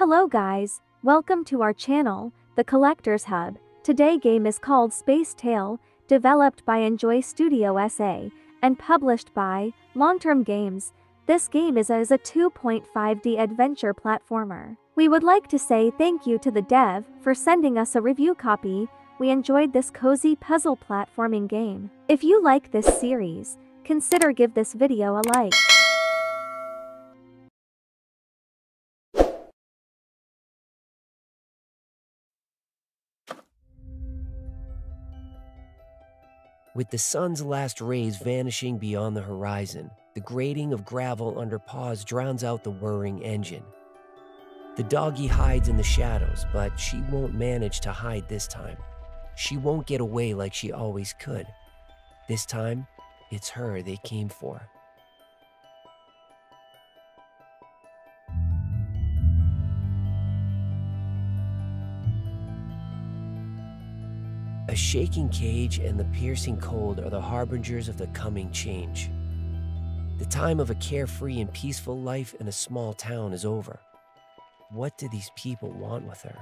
Hello guys, welcome to our channel, The Collector's Hub. Today game is called Space Tail, developed by Enjoy Studio SA, and published by Longterm Games. This game is a, is a 2.5D adventure platformer. We would like to say thank you to the dev for sending us a review copy. We enjoyed this cozy puzzle platforming game. If you like this series, consider give this video a like. With the sun's last rays vanishing beyond the horizon, the grating of gravel under paws drowns out the whirring engine. The doggy hides in the shadows, but she won't manage to hide this time. She won't get away like she always could. This time, it's her they came for. Shaking cage and the piercing cold are the harbingers of the coming change. The time of a carefree and peaceful life in a small town is over. What do these people want with her?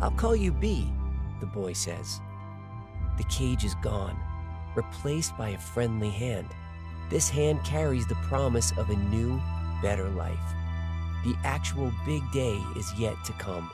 I'll call you Bea, the boy says. The cage is gone, replaced by a friendly hand. This hand carries the promise of a new, better life. The actual big day is yet to come.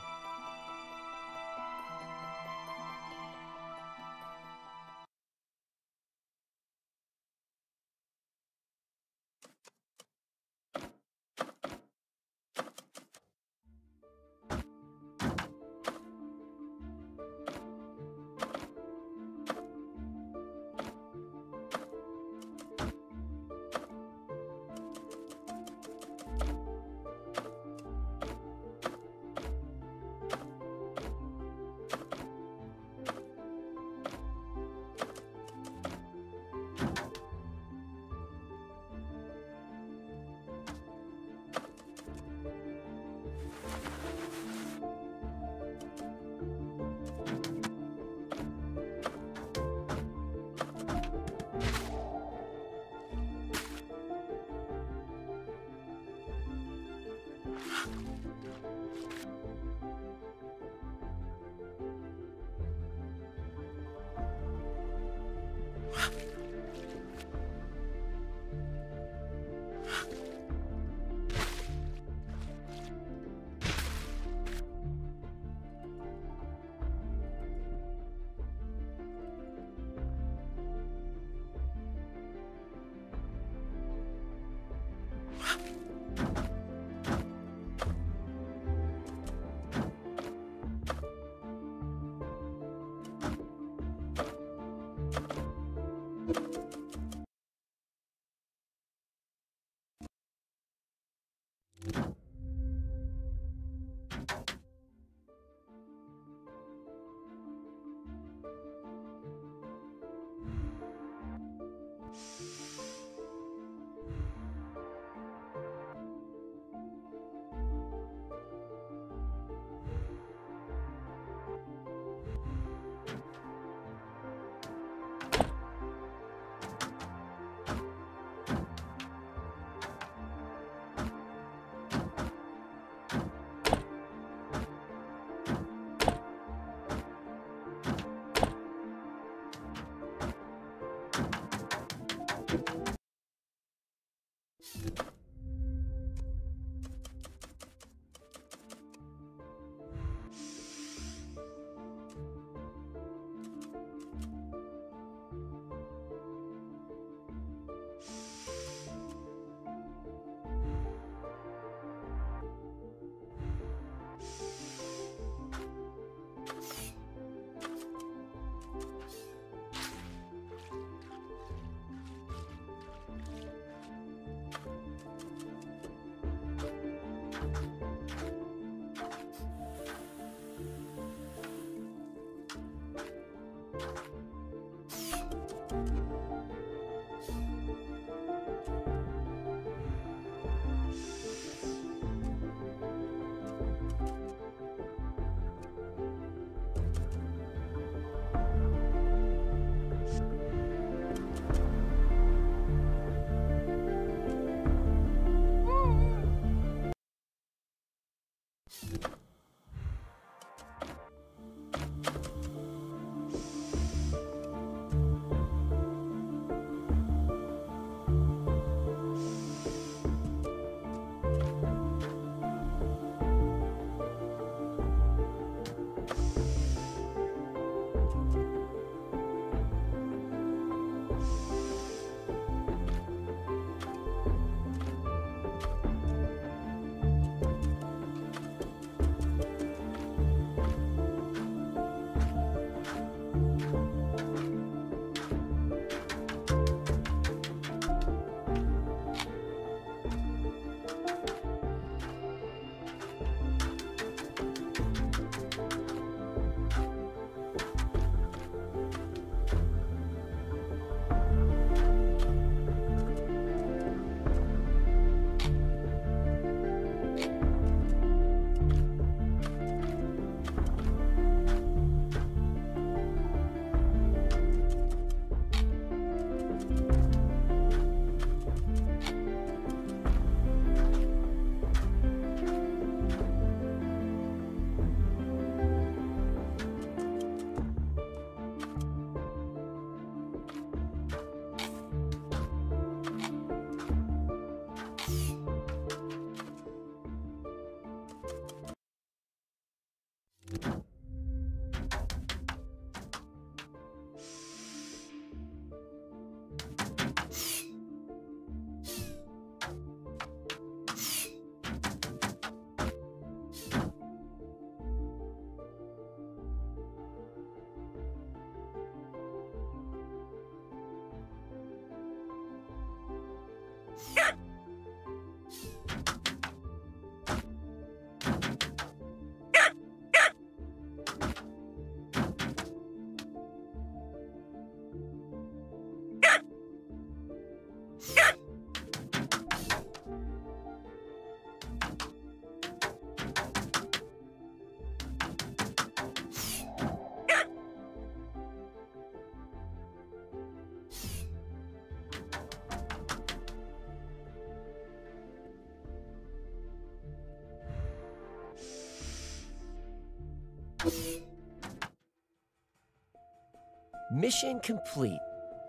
Mission complete.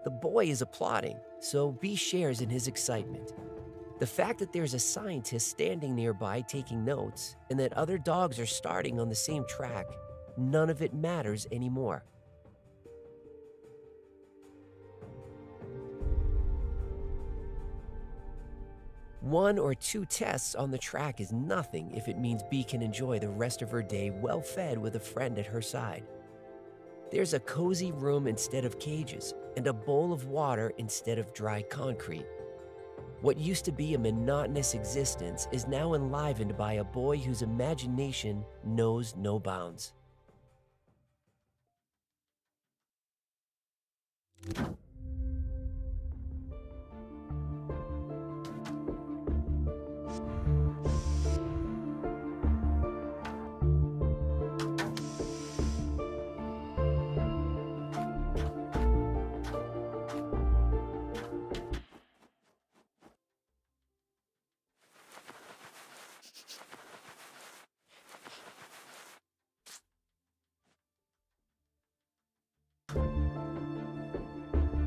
The boy is applauding, so Bea shares in his excitement. The fact that there's a scientist standing nearby taking notes and that other dogs are starting on the same track, none of it matters anymore. One or two tests on the track is nothing if it means Bea can enjoy the rest of her day well fed with a friend at her side. There's a cozy room instead of cages, and a bowl of water instead of dry concrete. What used to be a monotonous existence is now enlivened by a boy whose imagination knows no bounds.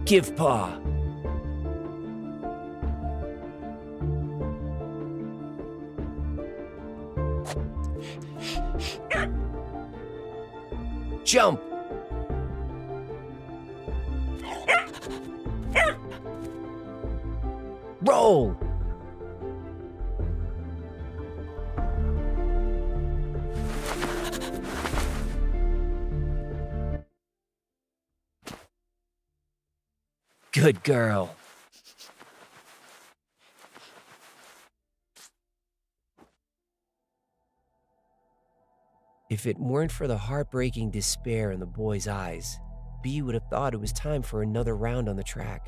Give paw. Jump. Roll. Good girl. If it weren't for the heartbreaking despair in the boy's eyes, Bea would have thought it was time for another round on the track.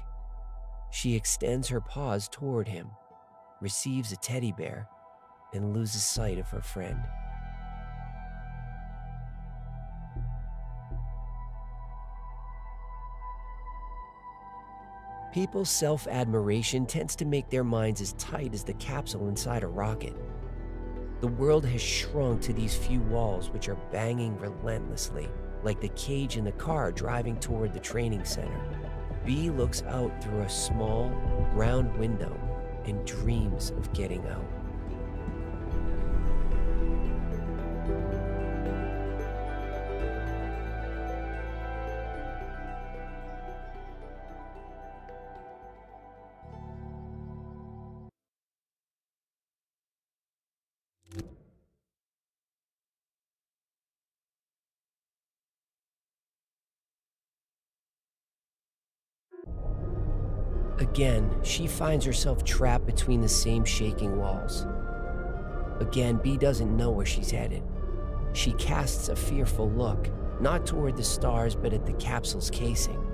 She extends her paws toward him, receives a teddy bear, and loses sight of her friend. People's self admiration tends to make their minds as tight as the capsule inside a rocket. The world has shrunk to these few walls which are banging relentlessly, like the cage in the car driving toward the training center. Bea looks out through a small, round window and dreams of getting out. Again, she finds herself trapped between the same shaking walls. Again, Bea doesn't know where she's headed. She casts a fearful look, not toward the stars but at the capsule's casing.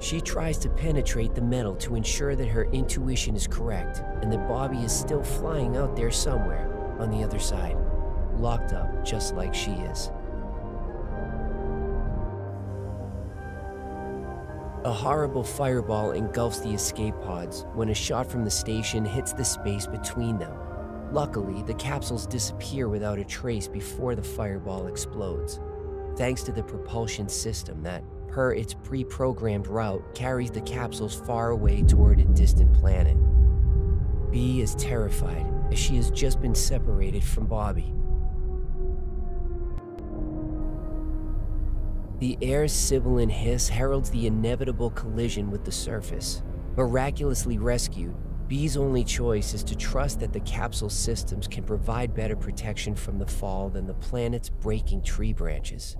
She tries to penetrate the metal to ensure that her intuition is correct and that Bobby is still flying out there somewhere on the other side, locked up just like she is. A horrible fireball engulfs the escape pods when a shot from the station hits the space between them. Luckily, the capsules disappear without a trace before the fireball explodes, thanks to the propulsion system that, per its pre programmed route, carries the capsules far away toward a distant planet. Bea is terrified as she has just been separated from Bobby. The air's sibilant hiss heralds the inevitable collision with the surface. Miraculously rescued, Bea's only choice is to trust that the capsule systems can provide better protection from the fall than the planet's breaking tree branches.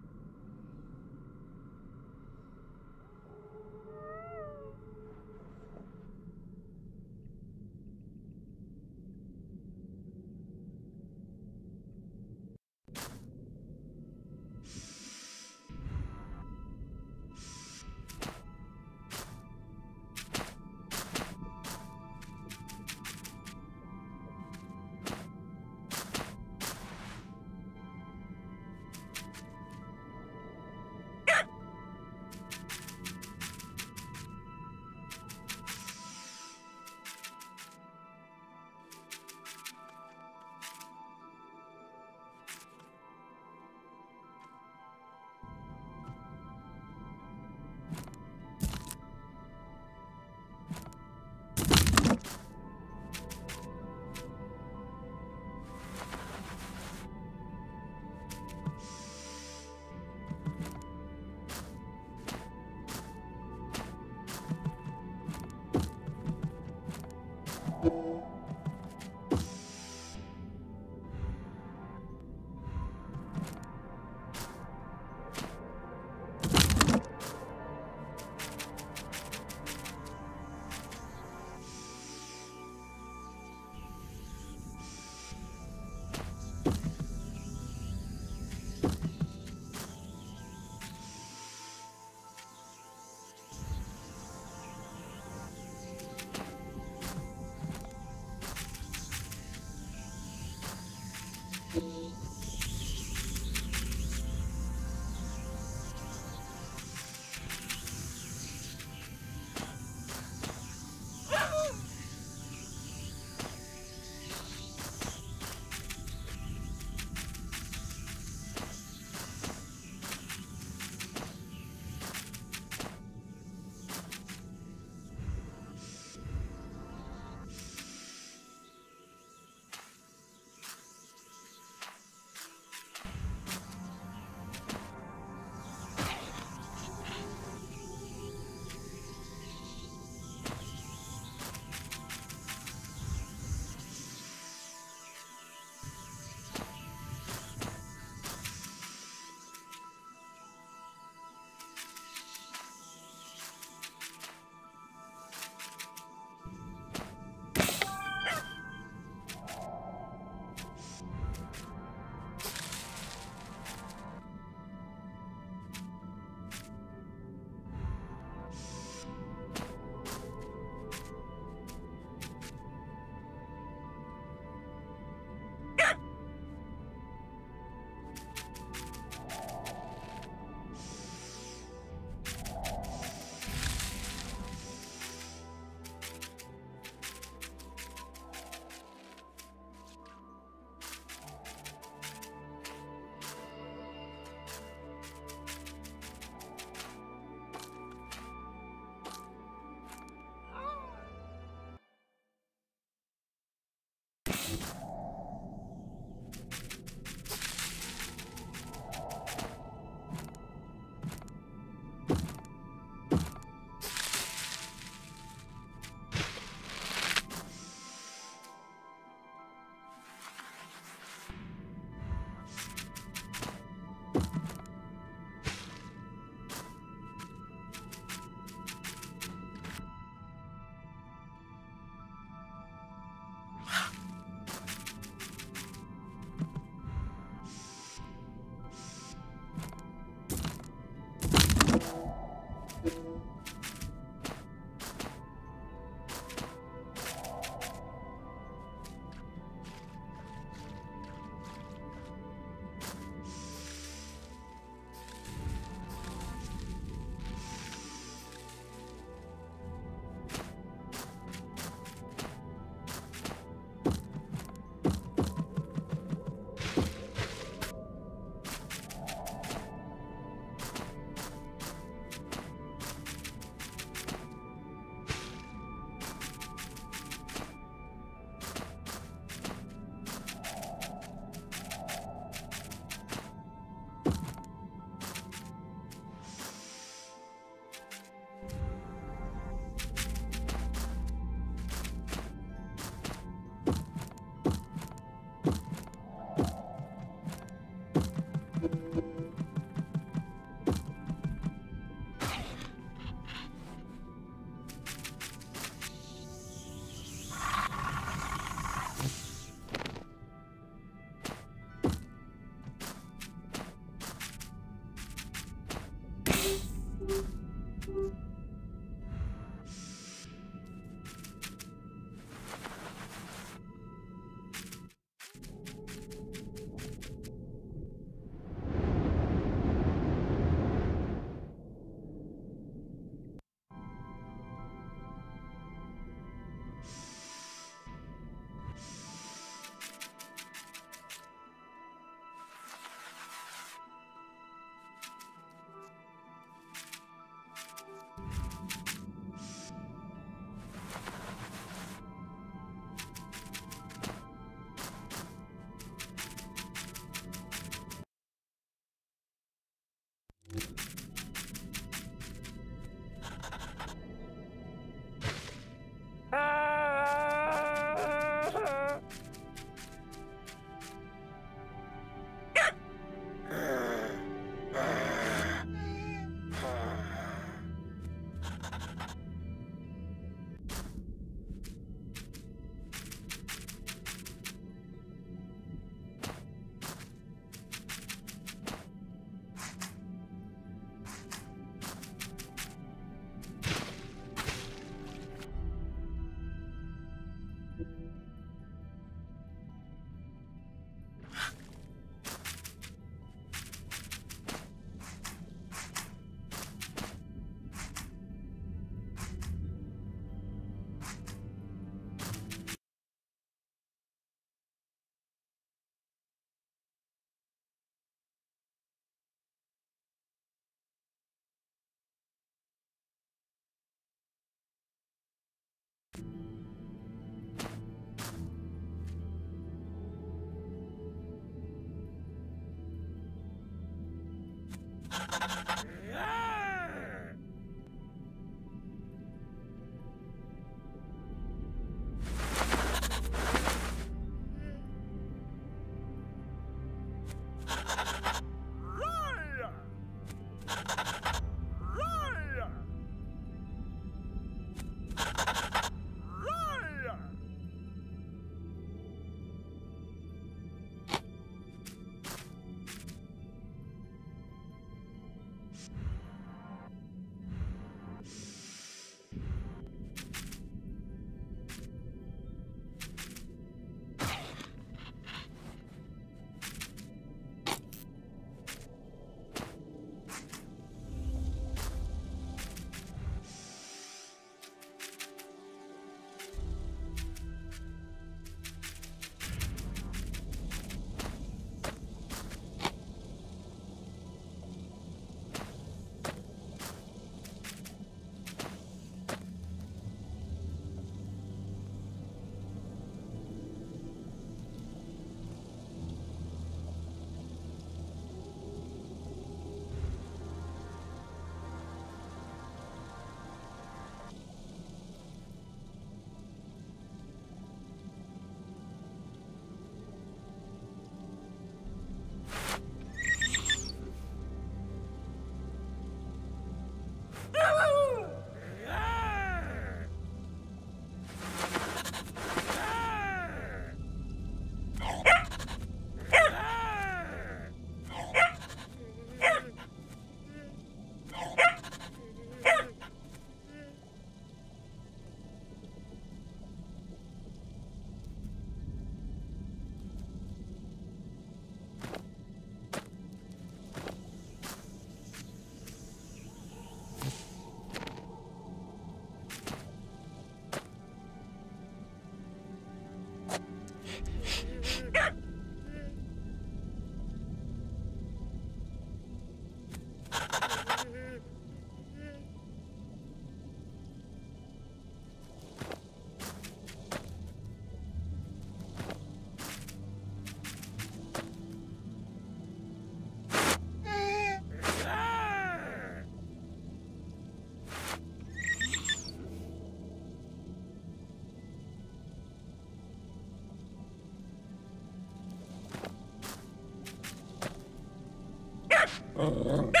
Uh.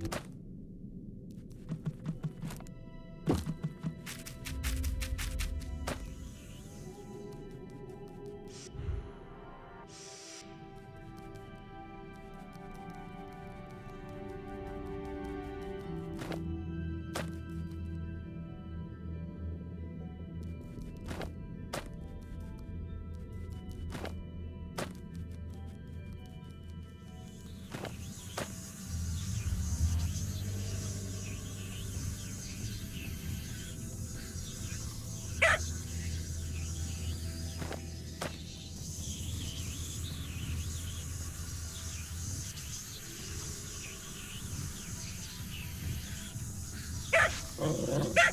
you Oh.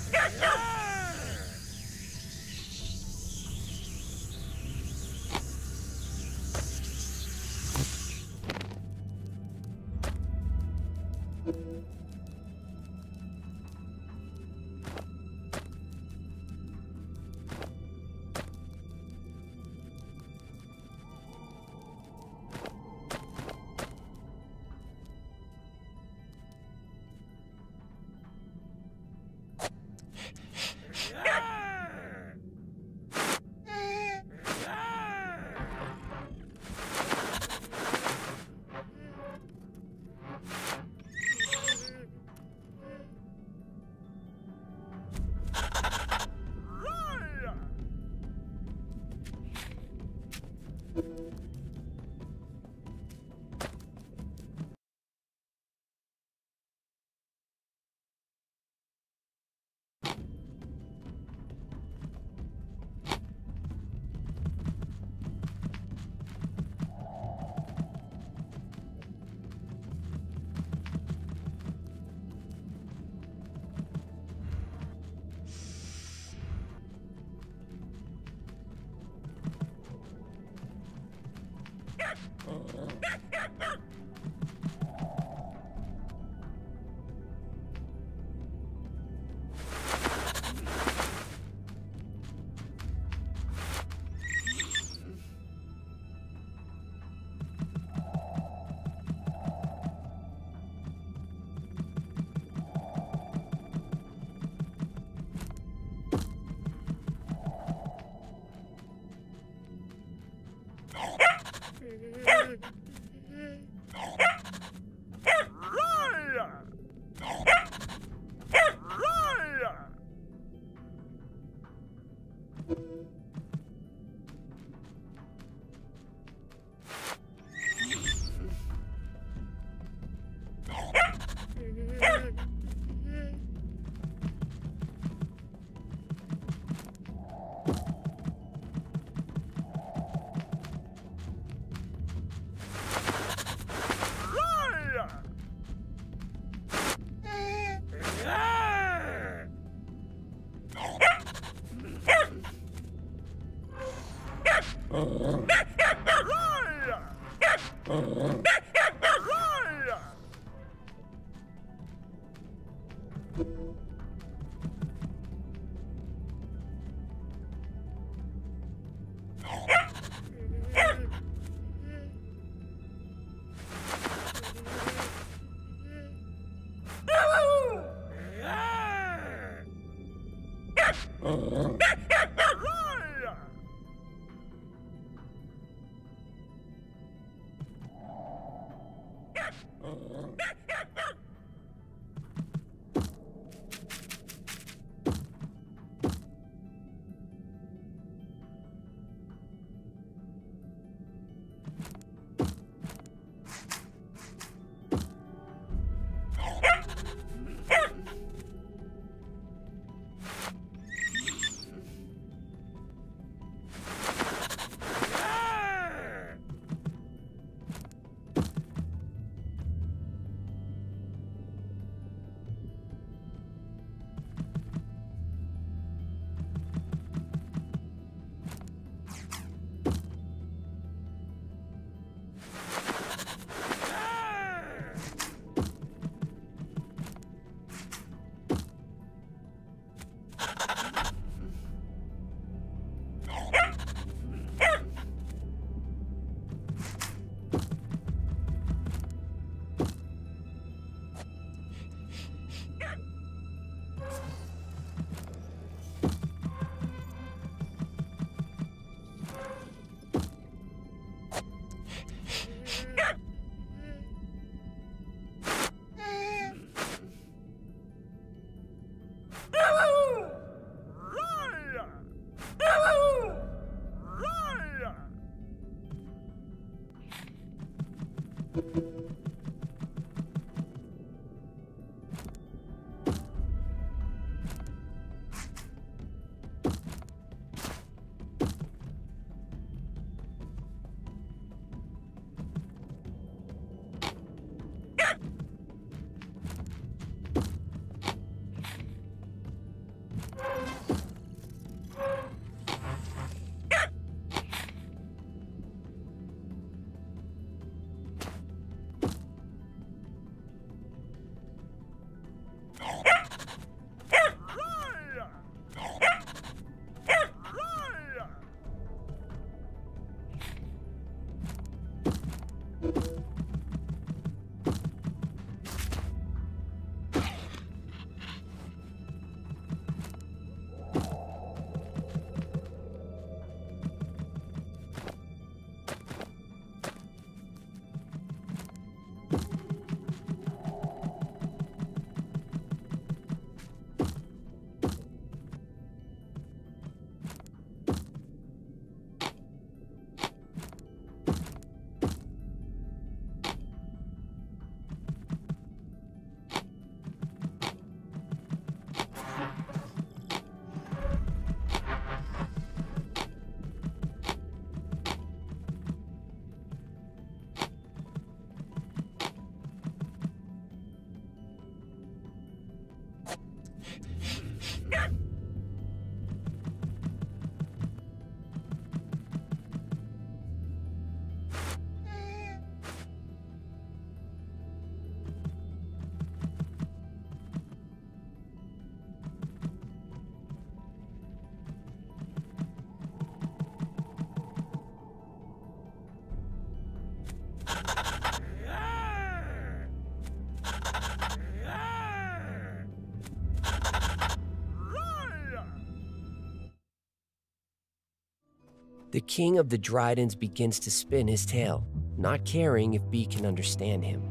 The king of the Drydens begins to spin his tale, not caring if Bea can understand him.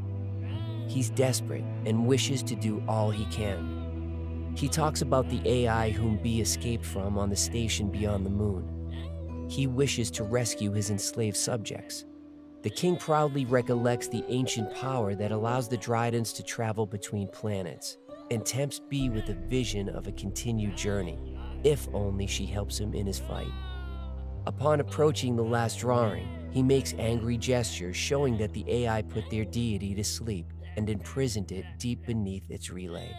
He's desperate and wishes to do all he can. He talks about the AI whom Bea escaped from on the station beyond the moon. He wishes to rescue his enslaved subjects. The king proudly recollects the ancient power that allows the Drydens to travel between planets and tempts Bea with a vision of a continued journey, if only she helps him in his fight. Upon approaching the last drawing, he makes angry gestures showing that the AI put their deity to sleep and imprisoned it deep beneath its relay.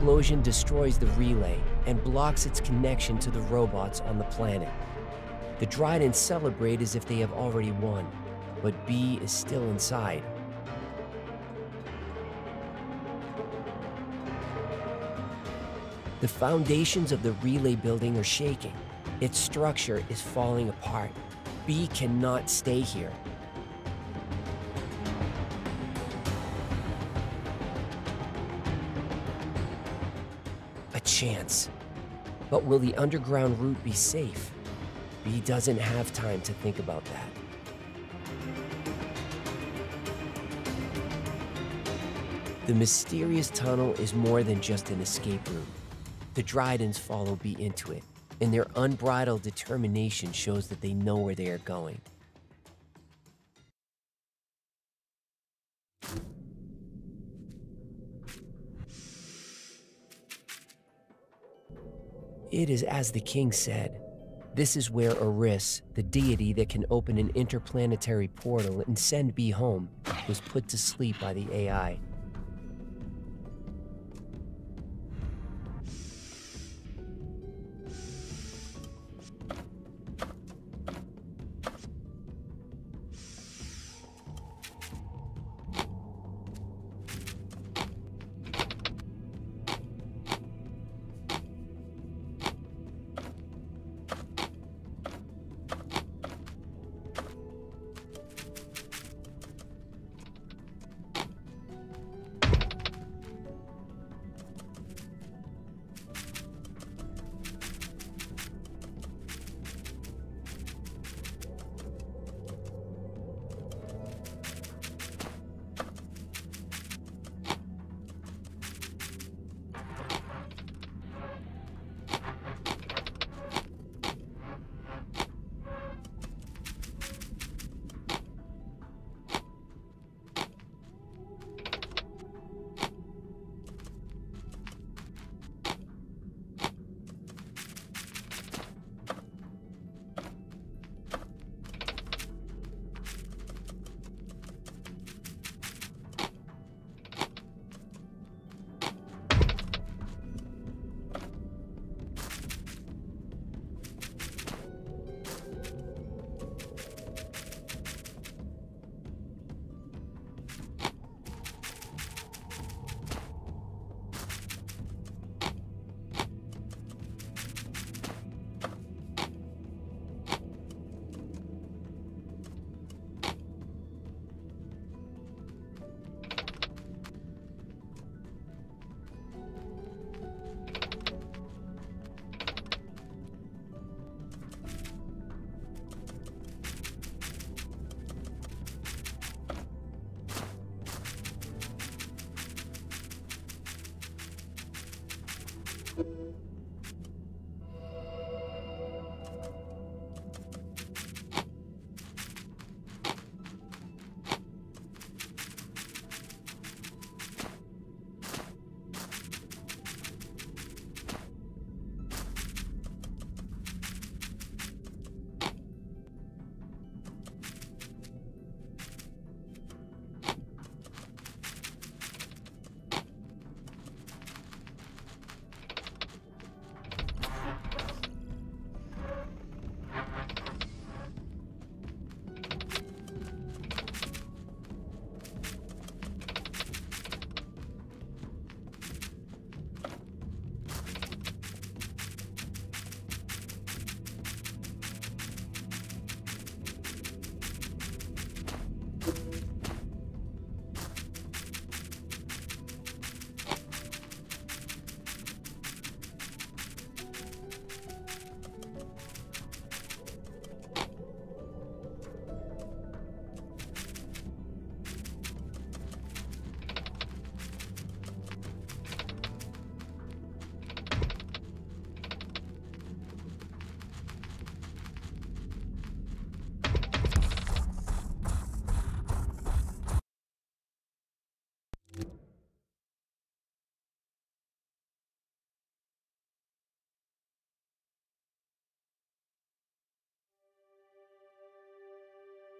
Explosion destroys the relay and blocks its connection to the robots on the planet. The Dryden celebrate as if they have already won, but Bea is still inside. The foundations of the relay building are shaking. Its structure is falling apart. Bea cannot stay here. Chance. But will the underground route be safe? Bea doesn't have time to think about that. The mysterious tunnel is more than just an escape route. The Drydens follow Bea into it, and their unbridled determination shows that they know where they are going. It is as the king said. This is where Eris, the deity that can open an interplanetary portal and send Bea home, was put to sleep by the AI.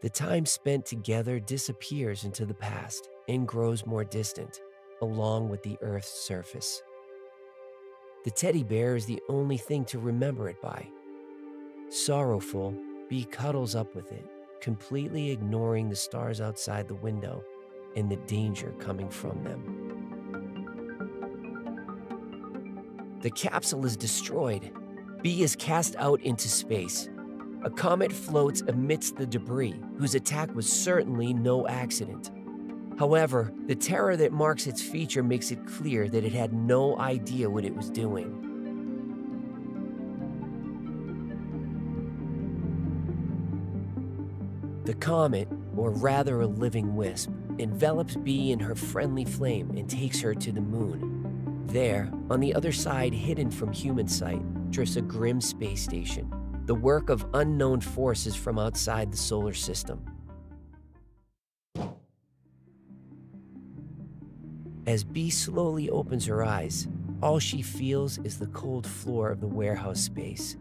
The time spent together disappears into the past and grows more distant. along with the Earth's surface. The teddy bear is the only thing to remember it by. Sorrowful, Bea cuddles up with it, completely ignoring the stars outside the window and the danger coming from them. The capsule is destroyed. Bea is cast out into space. A comet floats amidst the debris, whose attack was certainly no accident. However, the terror that marks its feature makes it clear that it had no idea what it was doing. The comet, or rather a living wisp, envelops Bea in her friendly flame and takes her to the moon. There, on the other side, hidden from human sight, drifts a grim space station, the work of unknown forces from outside the solar system. As Bea slowly opens her eyes, all she feels is the cold floor of the warehouse space.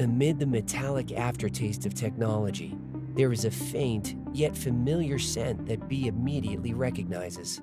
Amid the metallic aftertaste of technology, there is a faint yet familiar scent that Bea immediately recognizes.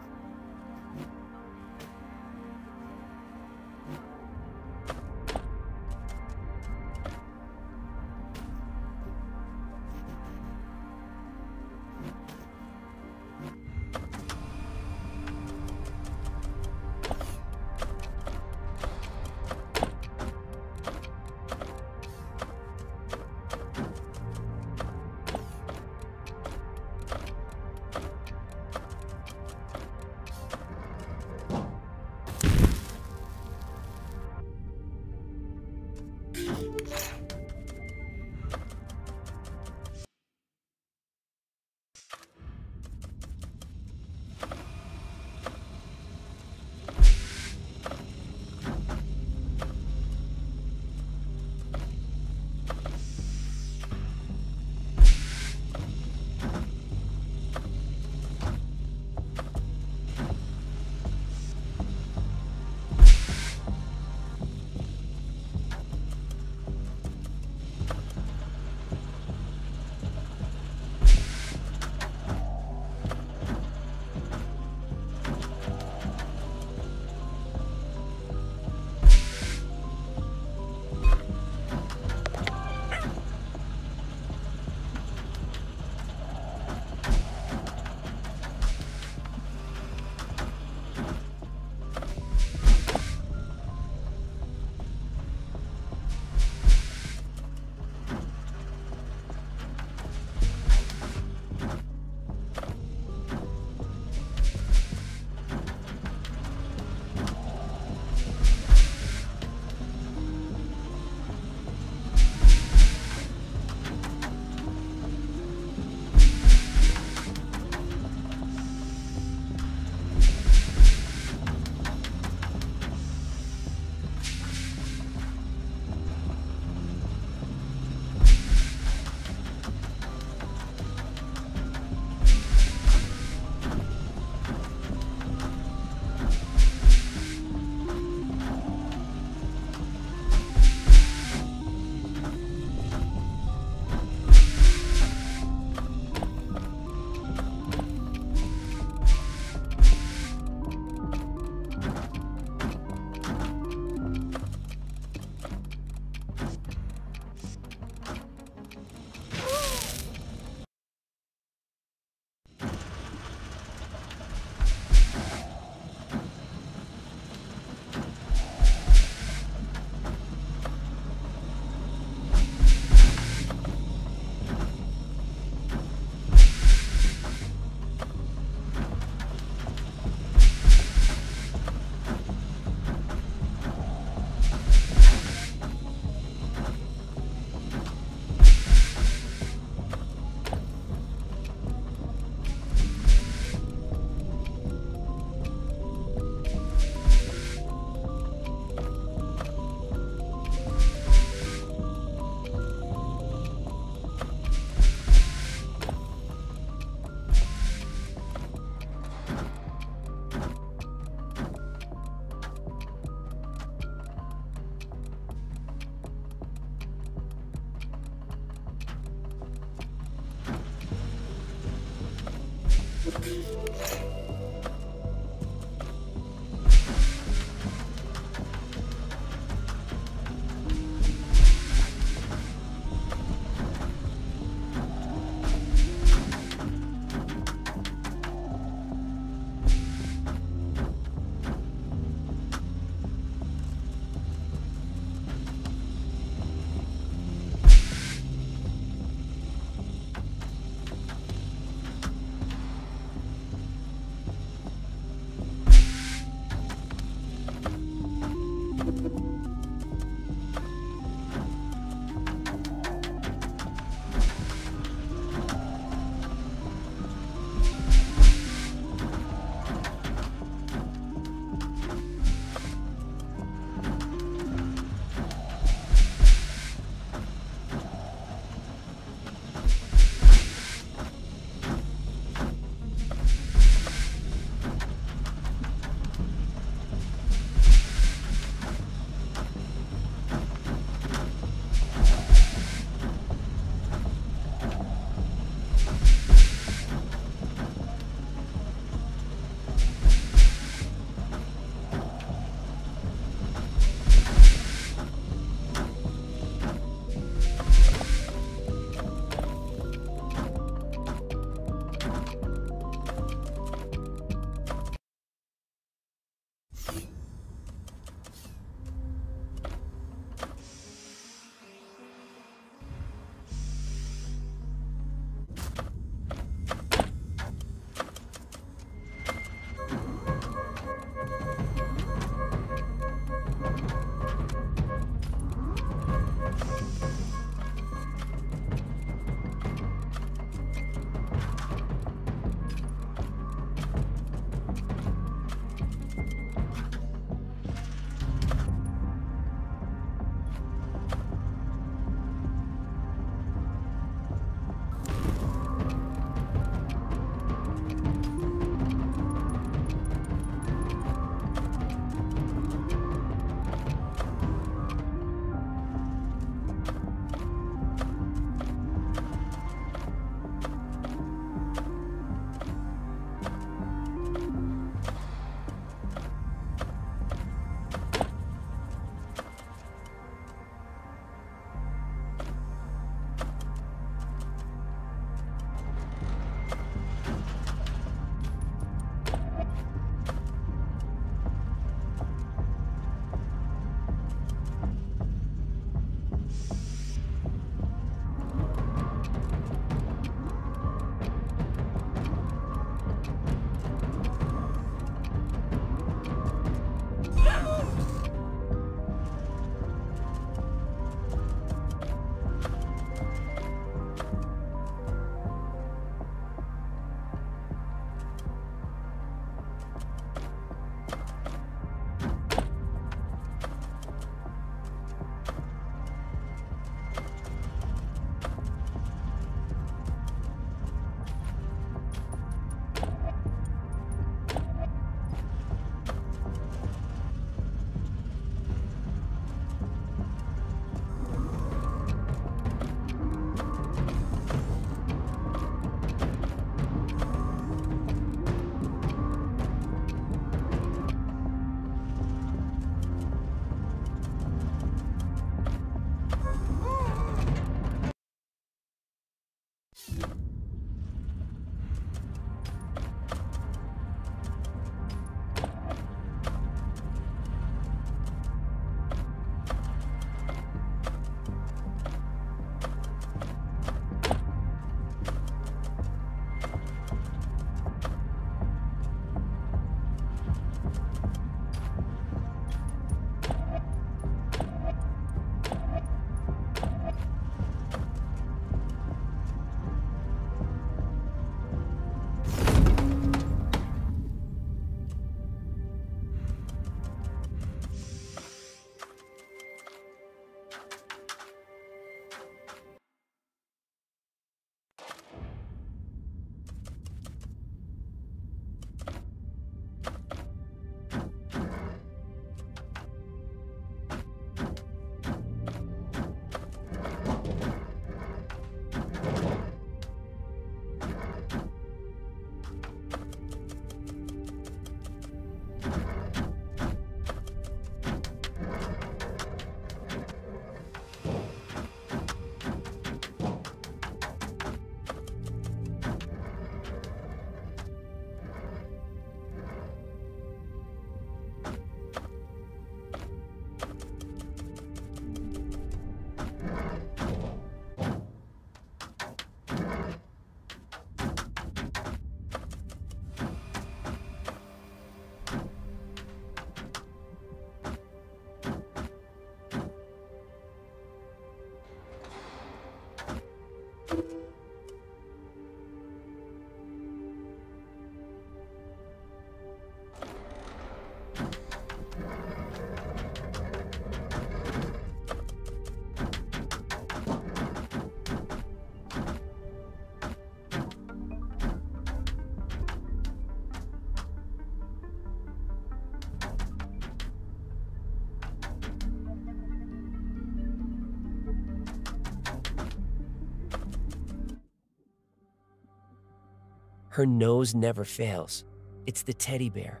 Her nose never fails. It's the teddy bear,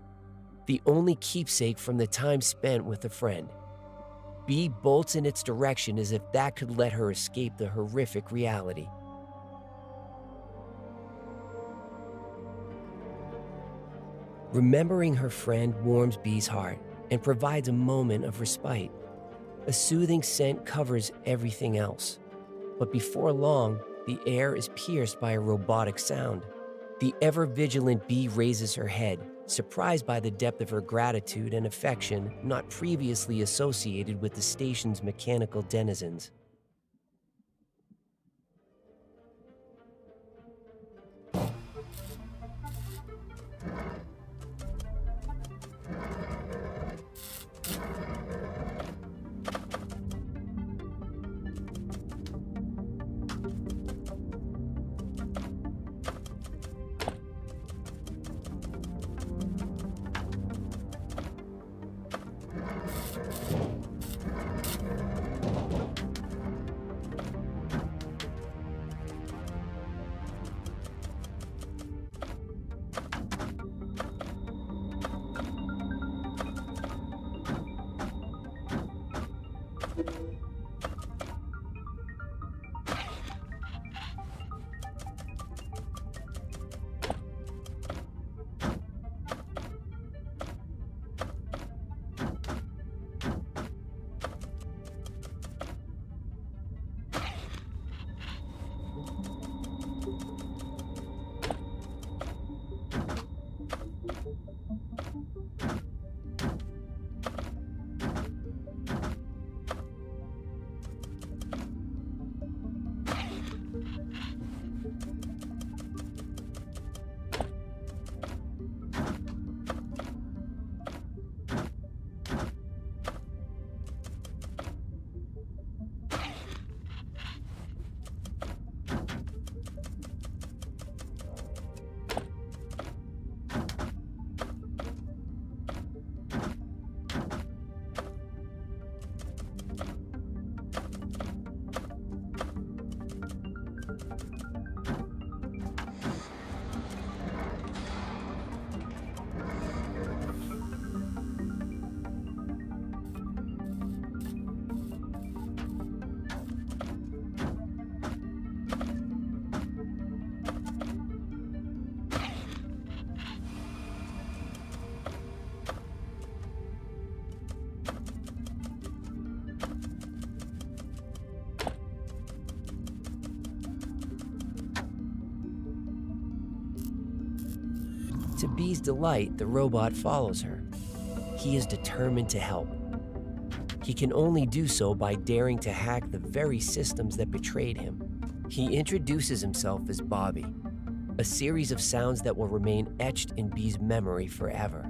the only keepsake from the time spent with a friend. Bea bolts in its direction as if that could let her escape the horrific reality. Remembering her friend warms Bea's heart and provides a moment of respite. A soothing scent covers everything else. But before long, the air is pierced by a robotic sound. The ever vigilant Bea raises her head, surprised by the depth of her gratitude and affection not previously associated with the station's mechanical denizens. Delight, the robot follows her. He is determined to help. He can only do so by daring to hack the very systems that betrayed him. He introduces himself as Bobby, a series of sounds that will remain etched in Bea's memory forever.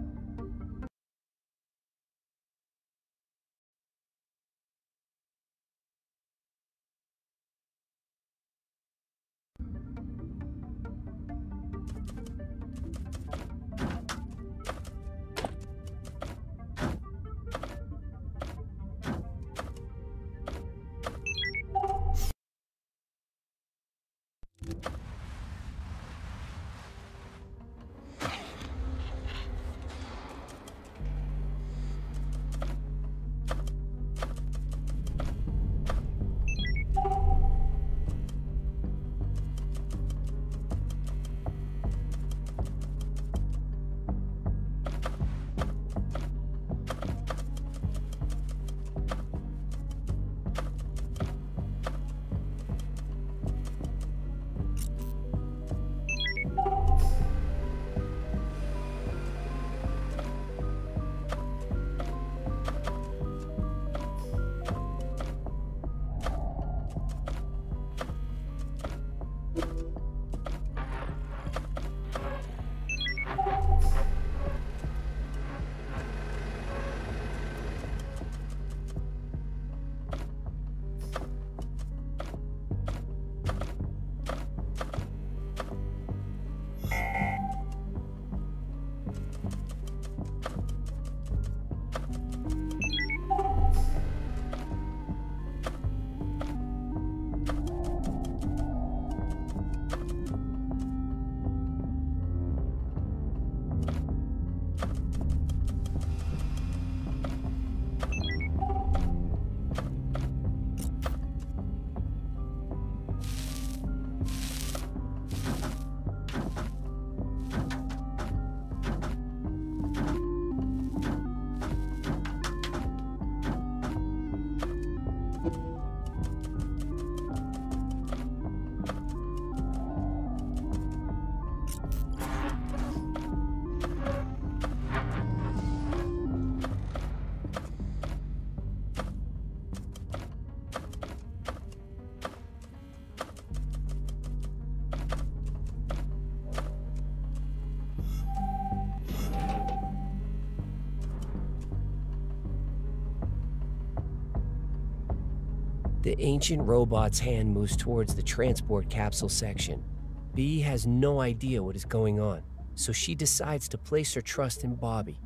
The ancient robot's hand moves towards the transport capsule section. Bea has no idea what is going on, so she decides to place her trust in Bobby,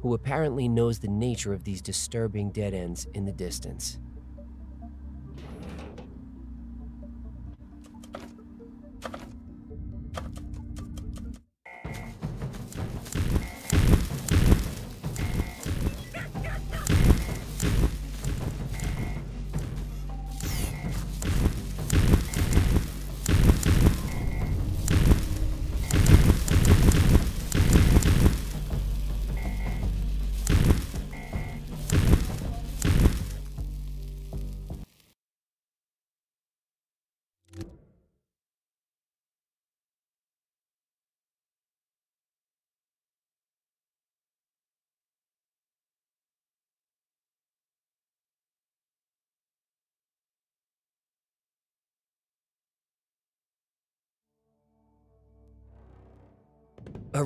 who apparently knows the nature of these disturbing dead ends in the distance.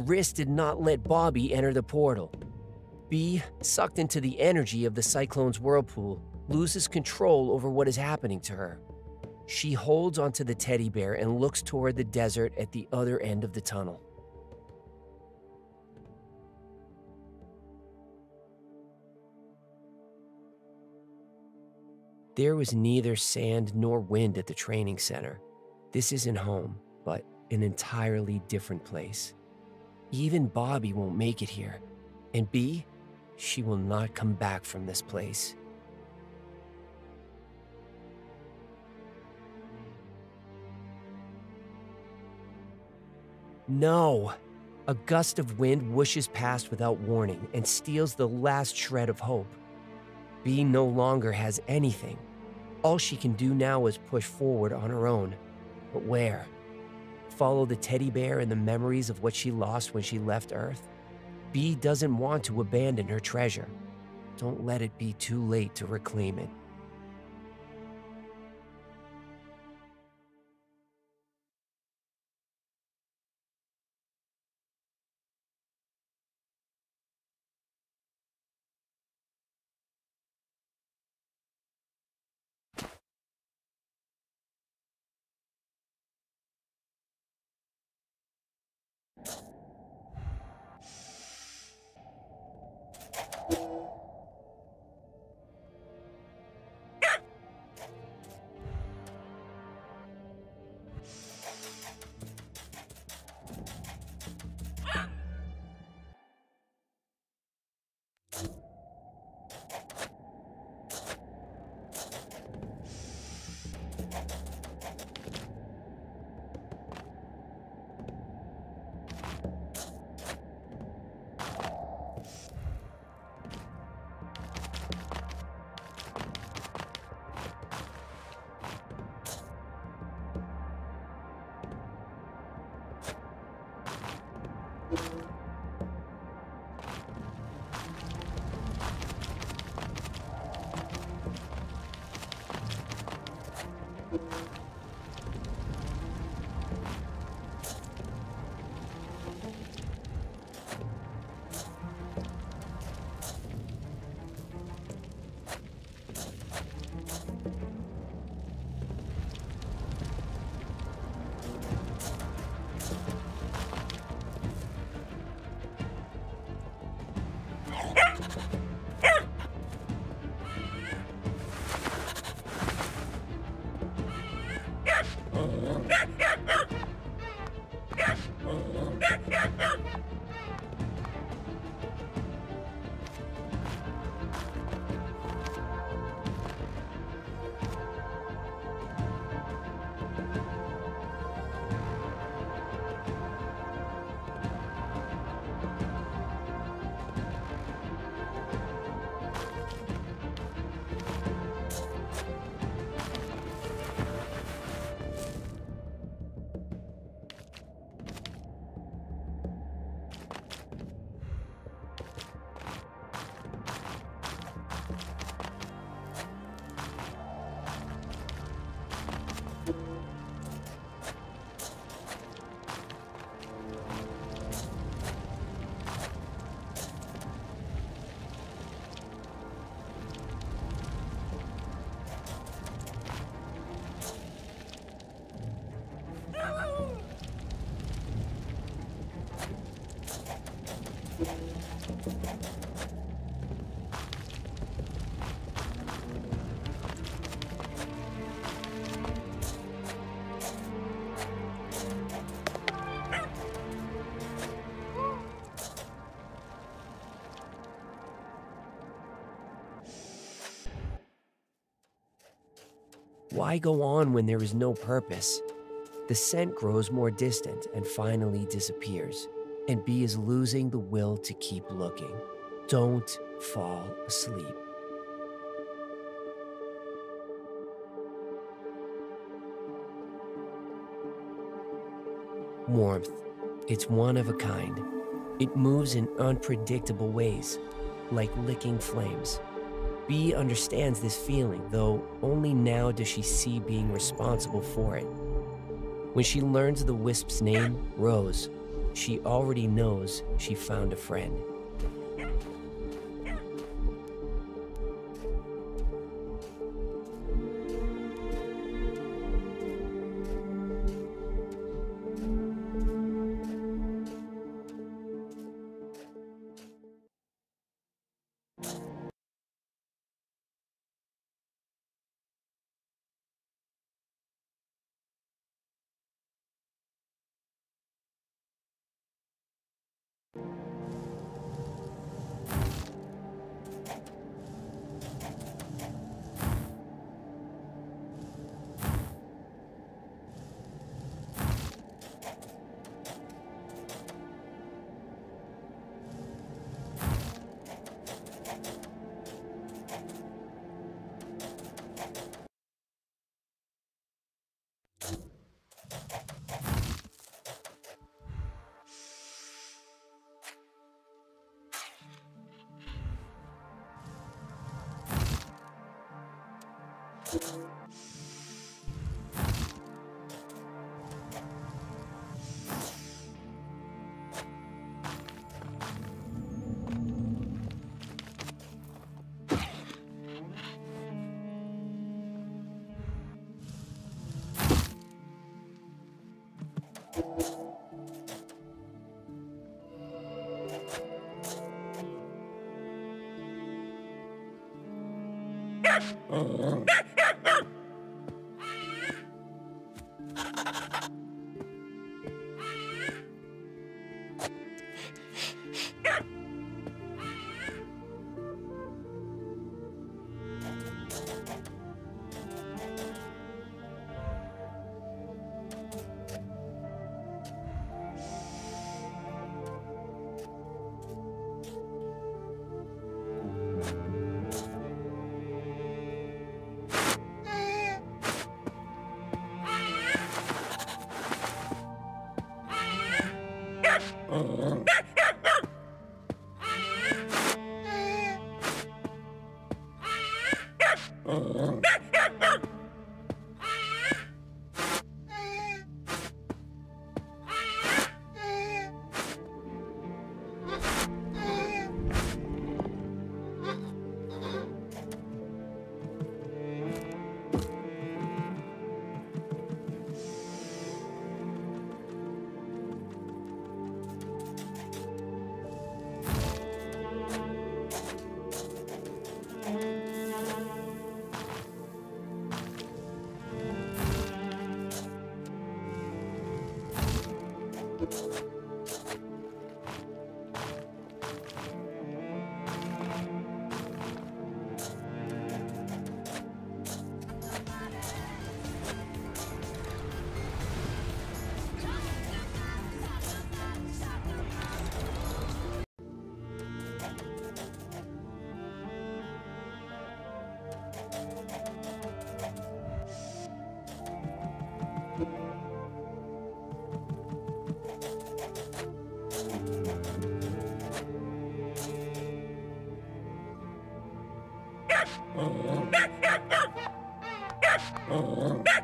Wrist did not let Bobby enter the portal. Bea, sucked into the energy of the cyclone's whirlpool, loses control over what is happening to her. She holds onto the teddy bear and looks toward the desert at the other end of the tunnel. There was neither sand nor wind at the training center. This isn't home, but an entirely different place. Even Bobby won't make it here. And Bea, she will not come back from this place. No! A gust of wind whooshes past without warning and steals the last shred of hope. Bea no longer has anything. All she can do now is push forward on her own. But where? Follow the teddy bear and the memories of what she lost when she left Earth? Bea doesn't want to abandon her treasure. Don't let it be too late to reclaim it. Why go on when there is no purpose? The scent grows more distant and finally disappears, and Bea is losing the will to keep looking. Don't fall asleep. Warmth. It's one of a kind. It moves in unpredictable ways, like licking flames. Bea understands this feeling, though only now does she see being responsible for it. When she learns the wisp's name, Rose, she already knows she found a friend. Oh.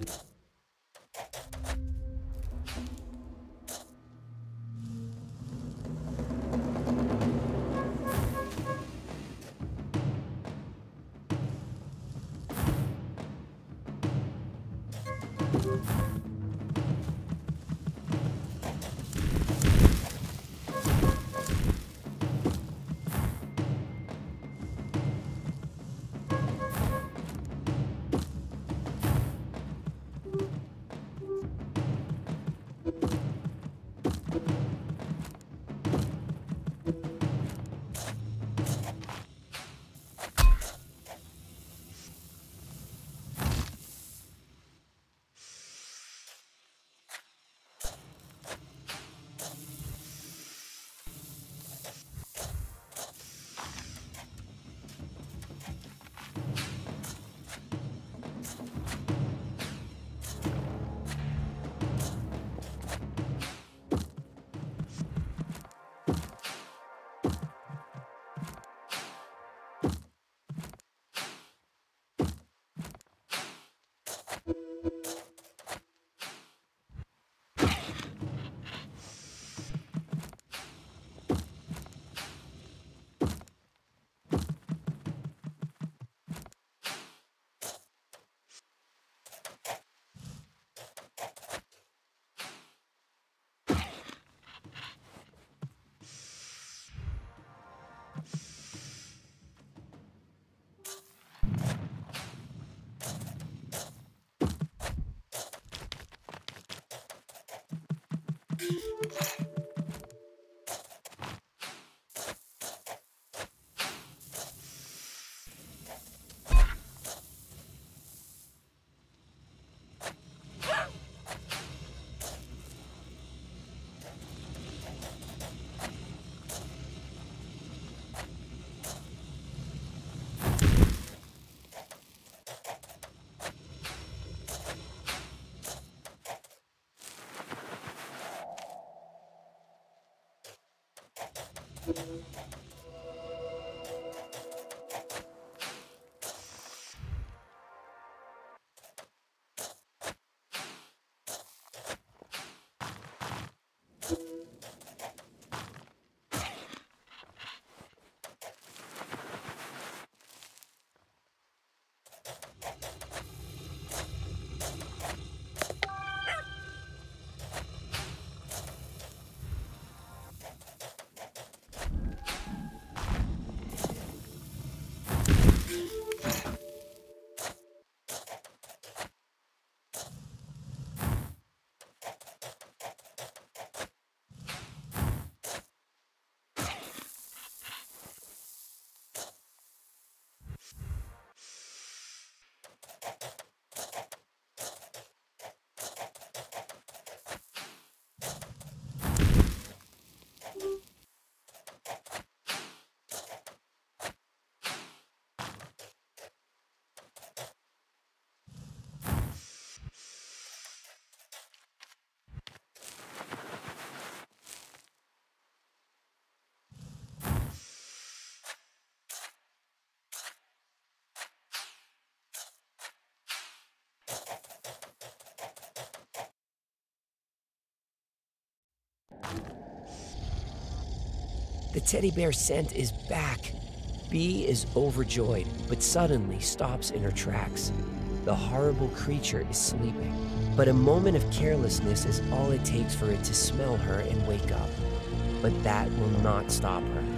Yeah. The teddy bear scent is back. Bea is overjoyed, but suddenly stops in her tracks. The horrible creature is sleeping, but a moment of carelessness is all it takes for it to smell her and wake up. But that will not stop her.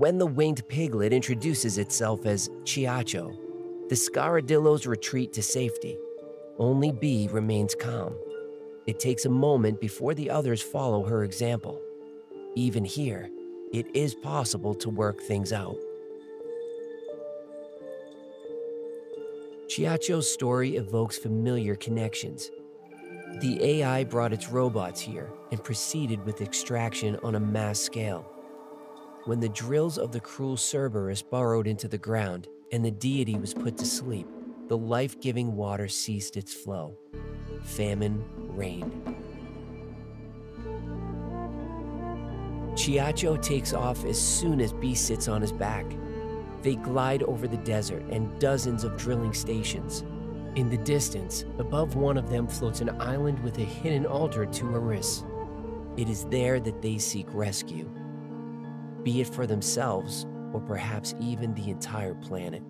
When the winged piglet introduces itself as Chiacho, the Scaradillos retreat to safety. Only Bea remains calm. It takes a moment before the others follow her example. Even here, it is possible to work things out. Chiacho's story evokes familiar connections. The AI brought its robots here and proceeded with extraction on a mass scale. When the drills of the cruel Cerberus burrowed into the ground and the deity was put to sleep, the life giving water ceased its flow. famine reigned. Chiacho takes off as soon as Bea sits on his back. They glide over the desert and dozens of drilling stations. In the distance, above one of them floats an island with a hidden altar to Eris. It is there that they seek rescue, be it for themselves or perhaps even the entire planet.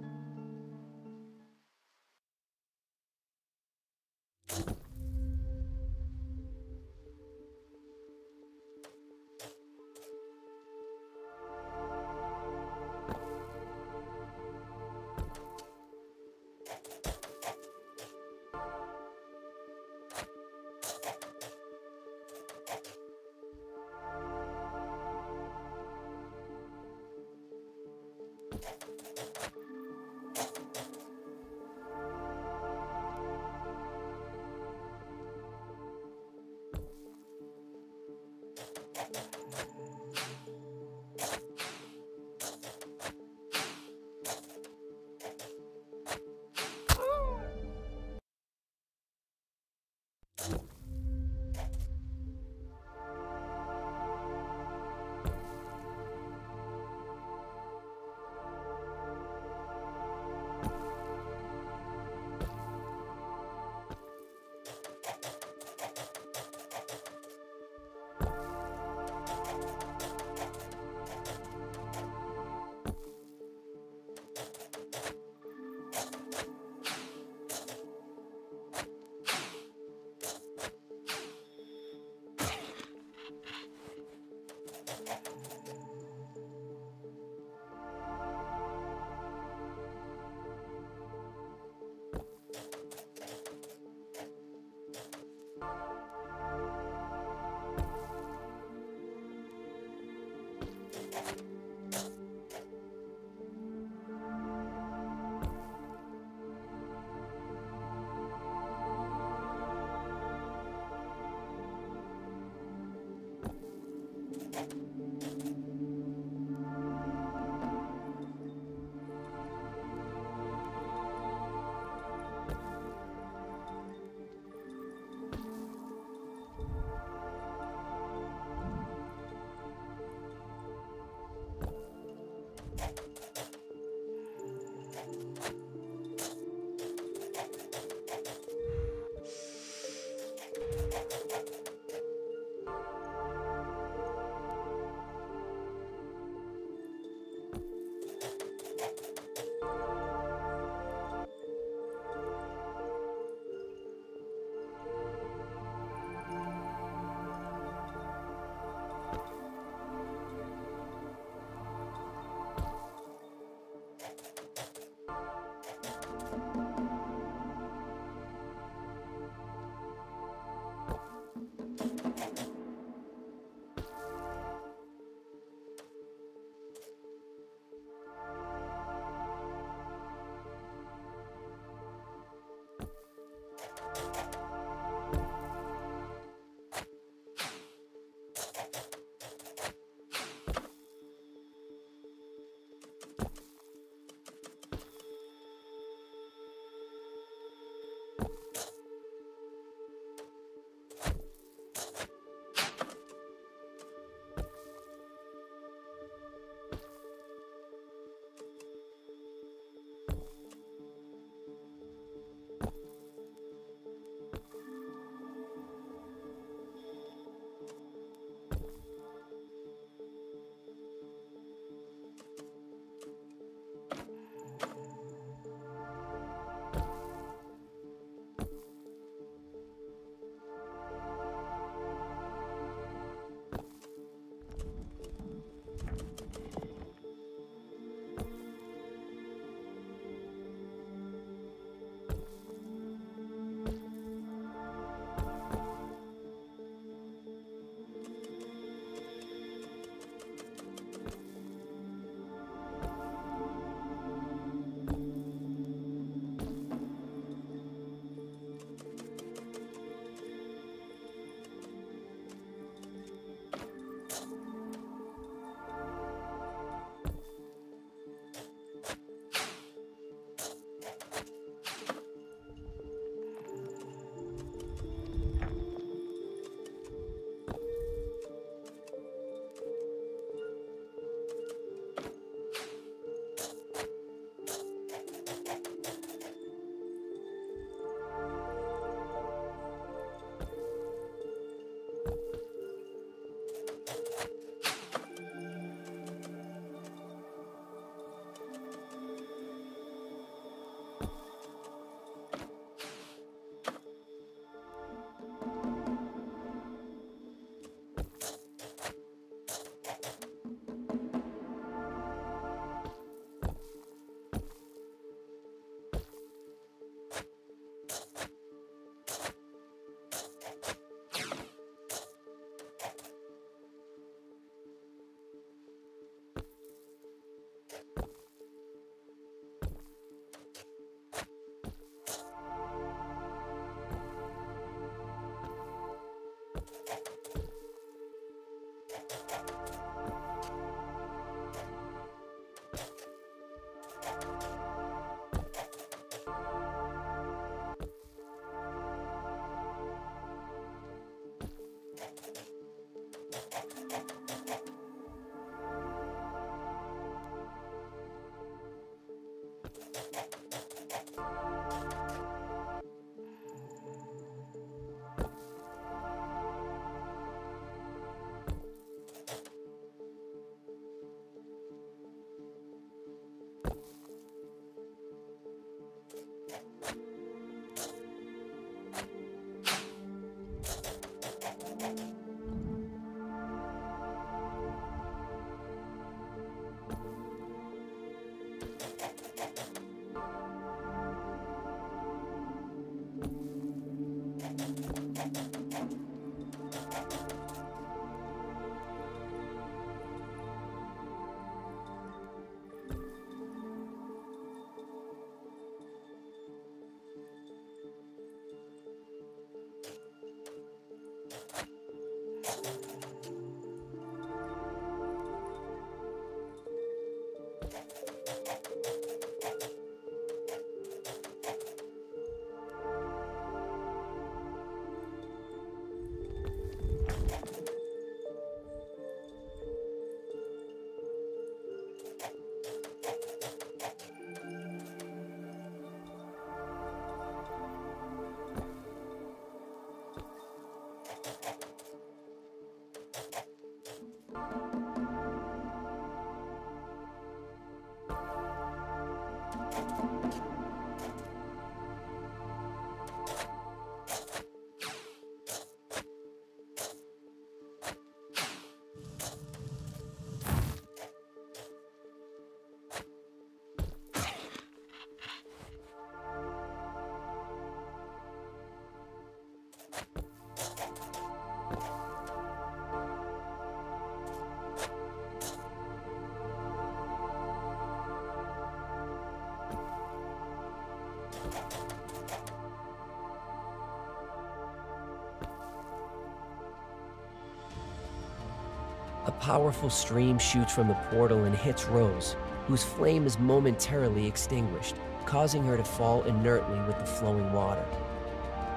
Powerful stream shoots from the portal and hits Rose, whose flame is momentarily extinguished, causing her to fall inertly with the flowing water.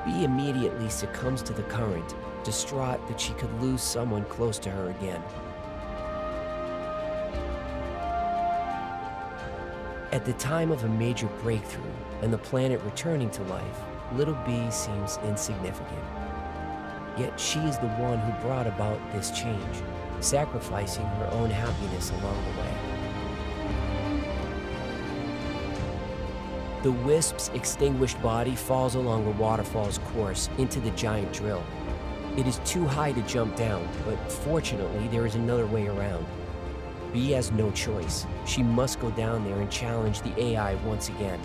Bea immediately succumbs to the current, distraught that she could lose someone close to her again. At the time of a major breakthrough and the planet returning to life, Little Bea seems insignificant. Yet she is the one who brought about this change, sacrificing her own happiness along the way. The wisp's extinguished body falls along the waterfall's course into the giant drill. It is too high to jump down, but fortunately there is another way around. Bea has no choice. She must go down there and challenge the AI once again.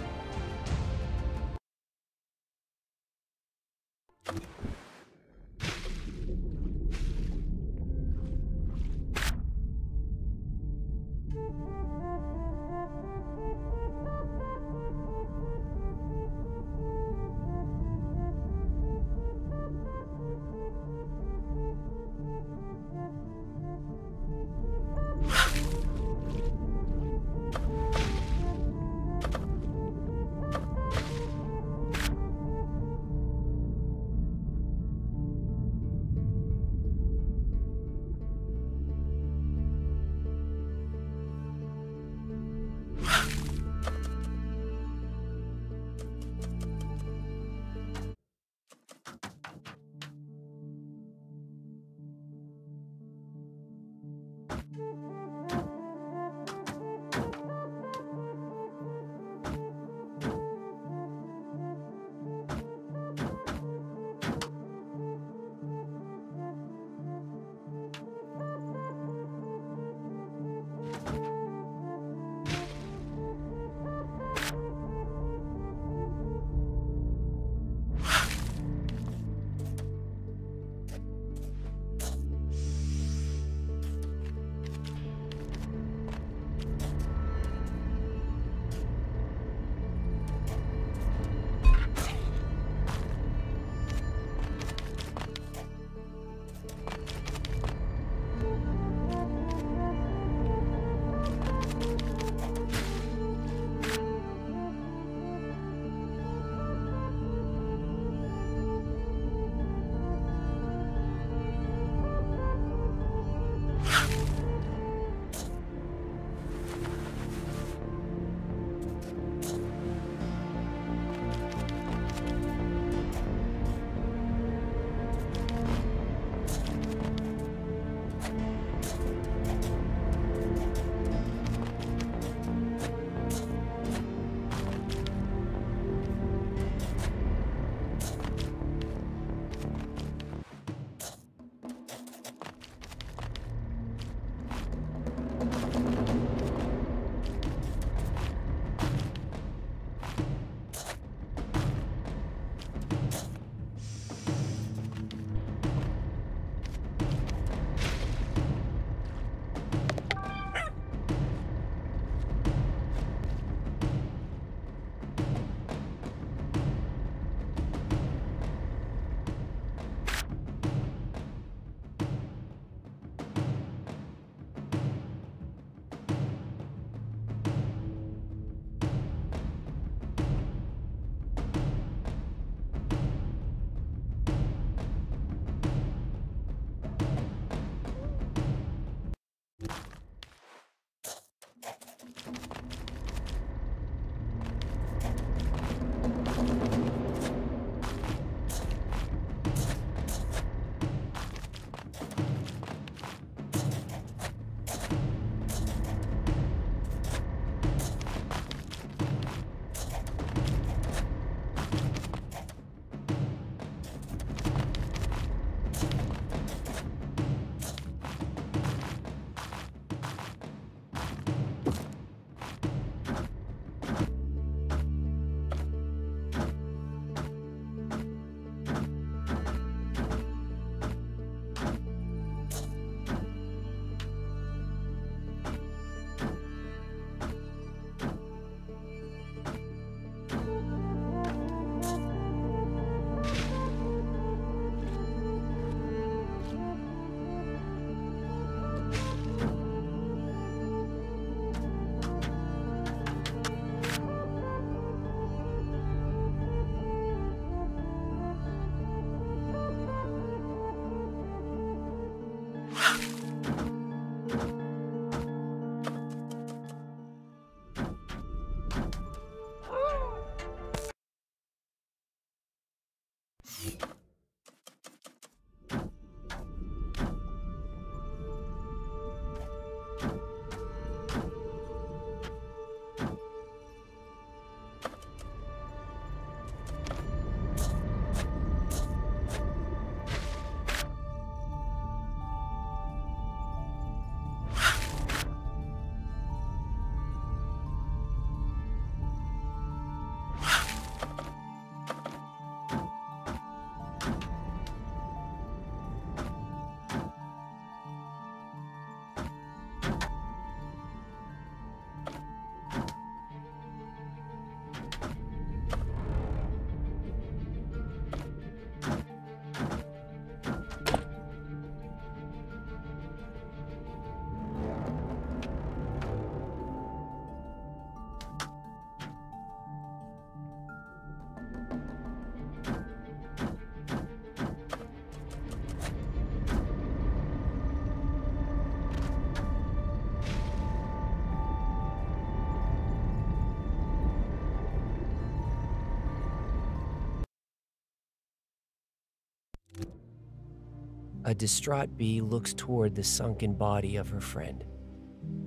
A distraught Bea looks toward the sunken body of her friend.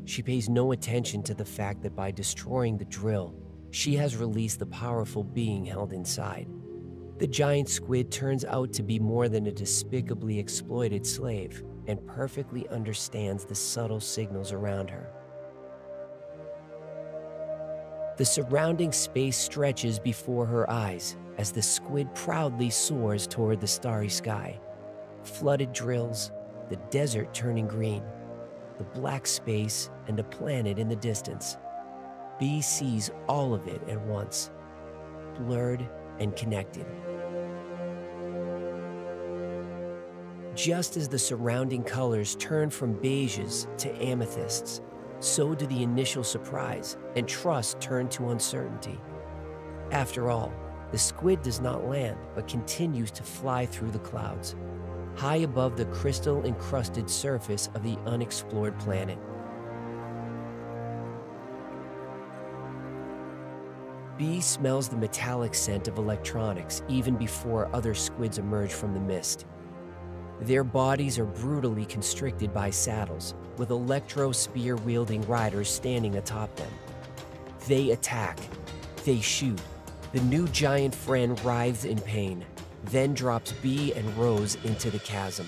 She pays no attention to the fact that by destroying the drill, she has released the powerful being held inside. The giant squid turns out to be more than a despicably exploited slave and perfectly understands the subtle signals around her. The surrounding space stretches before her eyes as the squid proudly soars toward the starry sky. Flooded drills, the desert turning green, the black space, and a planet in the distance. Bea sees all of it at once, blurred and connected. Just as the surrounding colors turn from beiges to amethysts, so do the initial surprise and trust turn to uncertainty. After all, the squid does not land but continues to fly through the clouds, high above the crystal encrusted surface of the unexplored planet. Bea smells the metallic scent of electronics even before other squids emerge from the mist. Their bodies are brutally constricted by saddles, with electro spear wielding riders standing atop them. They attack, they shoot. The new giant friend writhes in pain, then drops Bea and Rose into the chasm.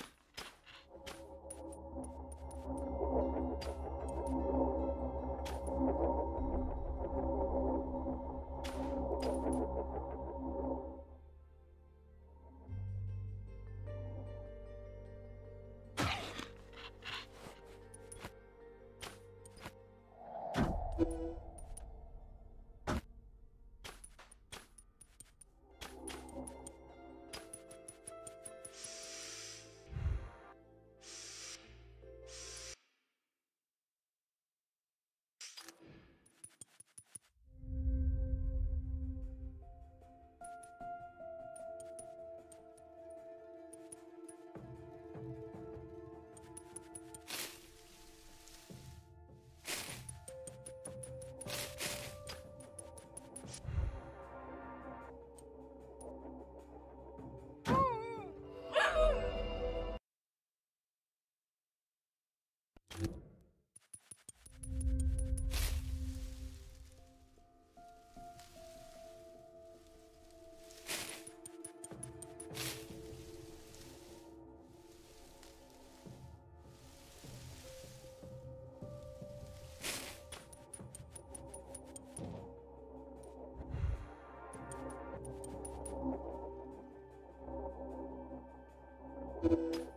you.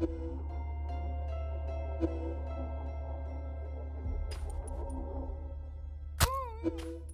Thank you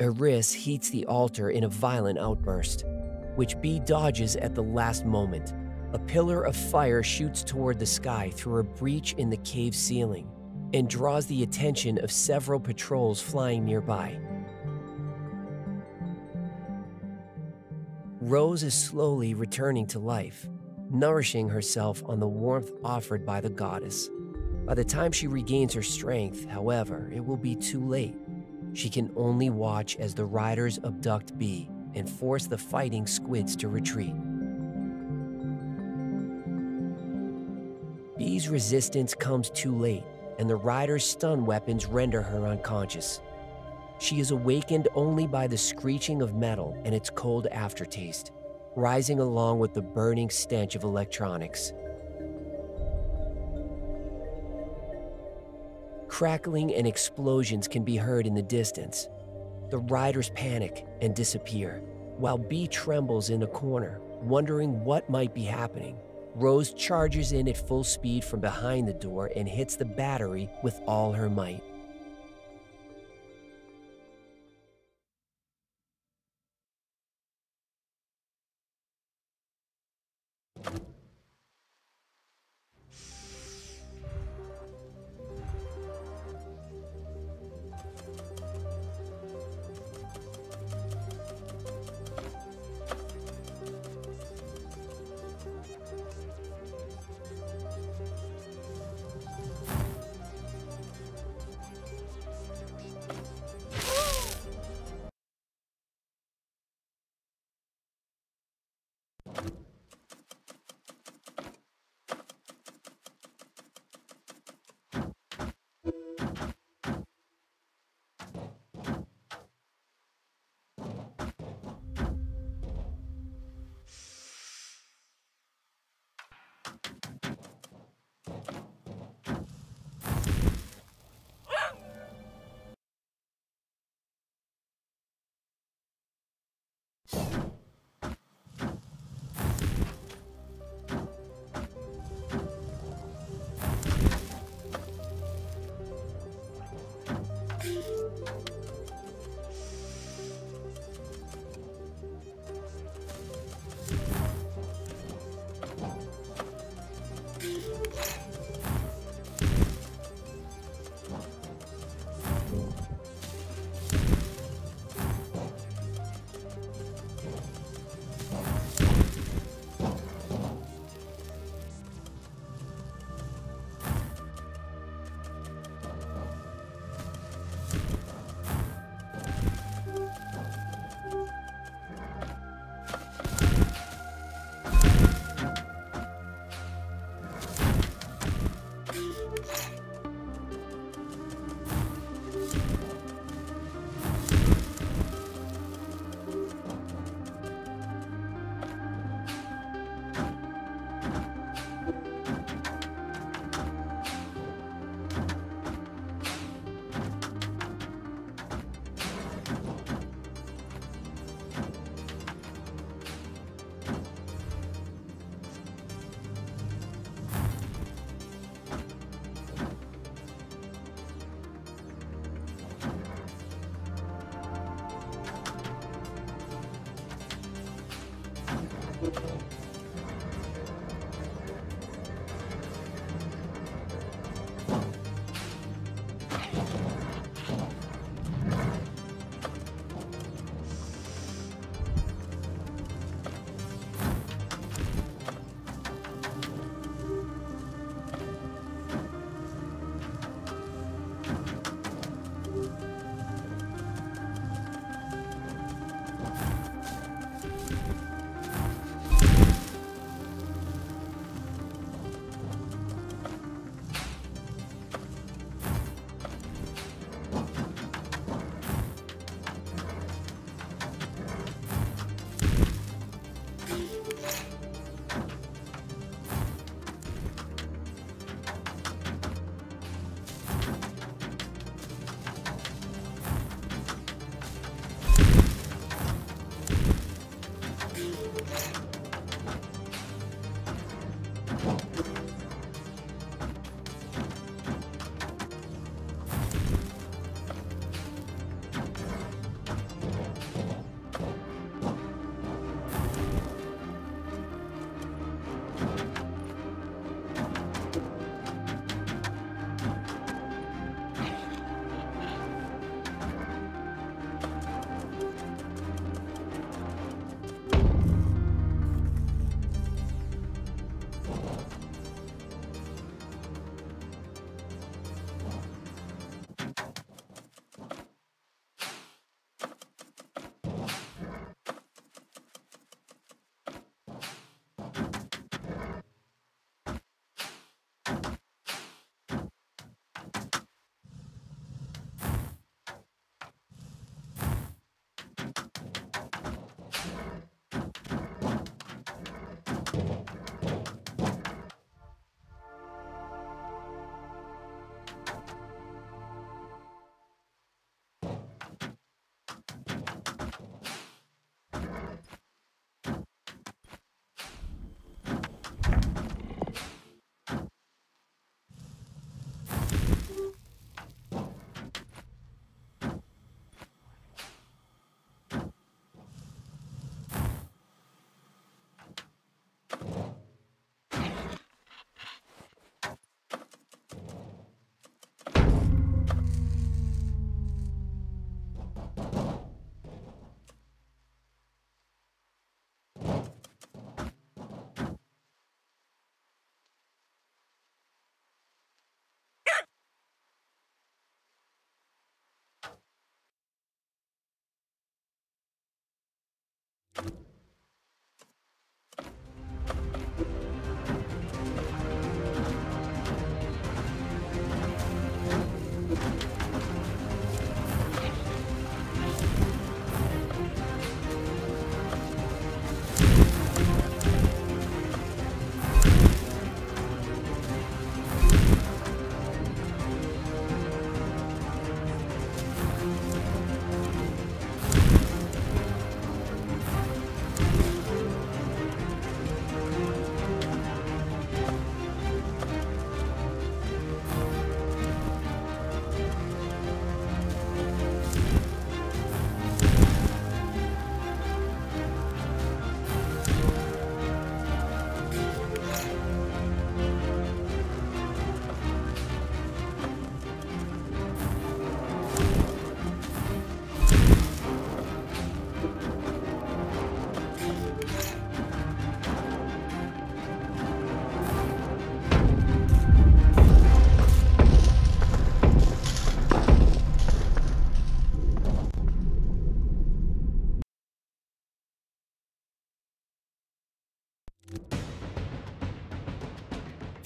Eris heats the altar in a violent outburst, which Bea dodges at the last moment. A pillar of fire shoots toward the sky through a breach in the cave ceiling and draws the attention of several patrols flying nearby. Rose is slowly returning to life, nourishing herself on the warmth offered by the goddess. By the time she regains her strength, however, it will be too late. She can only watch as the riders abduct Bea and force the fighting squids to retreat. Bea's resistance comes too late, and the rider's stun weapons render her unconscious. She is awakened only by the screeching of metal and its cold aftertaste, rising along with the burning stench of electronics. Crackling and explosions can be heard in the distance. The riders panic and disappear, while Bea trembles in a corner, wondering what might be happening. Rose charges in at full speed from behind the door and hits the battery with all her might.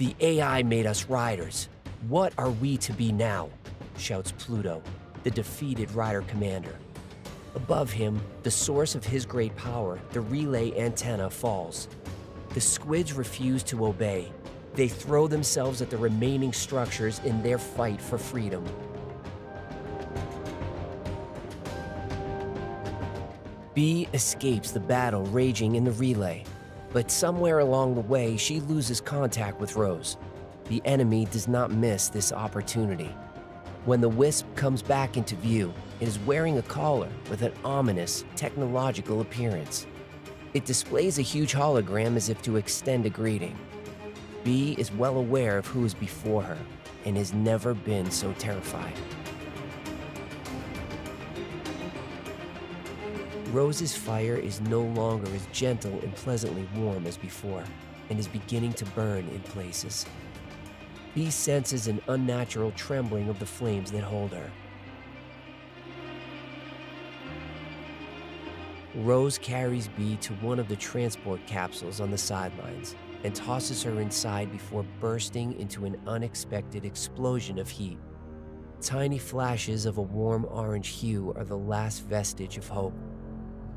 The AI made us riders. What are we to be now? shouts Pluto, the defeated rider commander. Above him, the source of his great power, the relay antenna, falls. The squids refuse to obey. They throw themselves at the remaining structures in their fight for freedom. Bea escapes the battle raging in the relay, but somewhere along the way, she loses contact with Rose. The enemy does not miss this opportunity. When the Wisp comes back into view, it is wearing a collar with an ominous technological appearance. It displays a huge hologram as if to extend a greeting. Bea is well aware of who is before her and has never been so terrified. Rose's fire is no longer as gentle and pleasantly warm as before, and is beginning to burn in places. Bea senses an unnatural trembling of the flames that hold her. Rose carries Bea to one of the transport capsules on the sidelines and tosses her inside before bursting into an unexpected explosion of heat. Tiny flashes of a warm orange hue are the last vestige of hope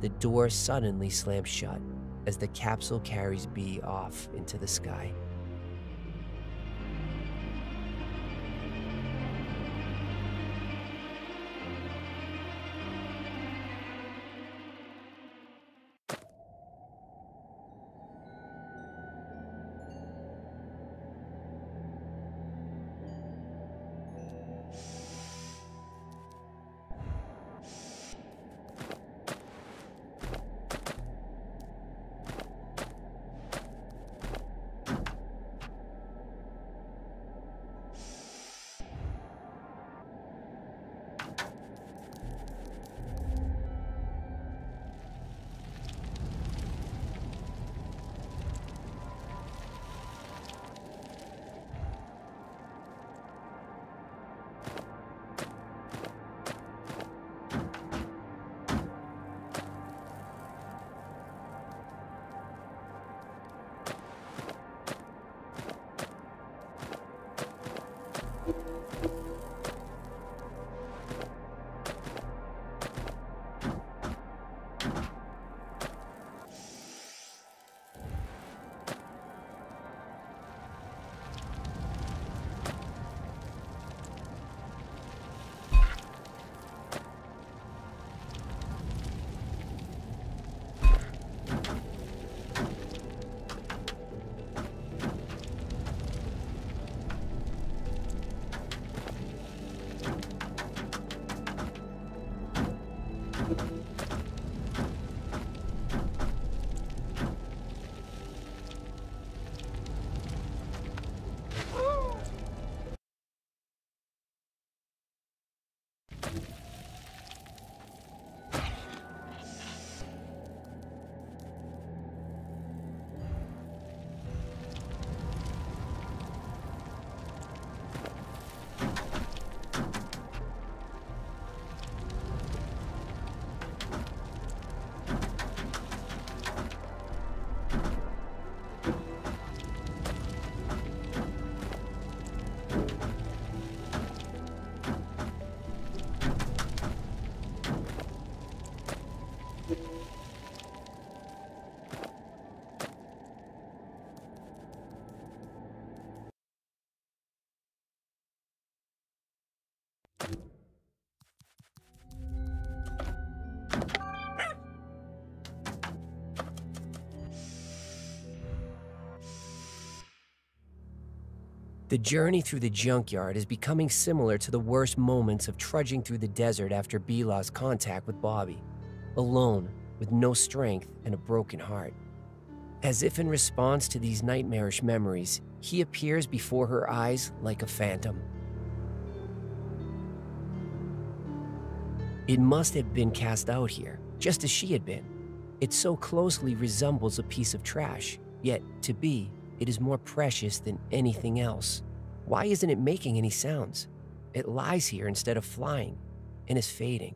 the door suddenly slams shut as the capsule carries Bea off into the sky. The journey through the junkyard is becoming similar to the worst moments of trudging through the desert after Bea lost contact with Bobby, alone, with no strength and a broken heart. As if in response to these nightmarish memories, he appears before her eyes like a phantom. It must have been cast out here, just as she had been. It so closely resembles a piece of trash, yet, to Bea, it is more precious than anything else. Why isn't it making any sounds? It lies here instead of flying and is fading.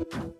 you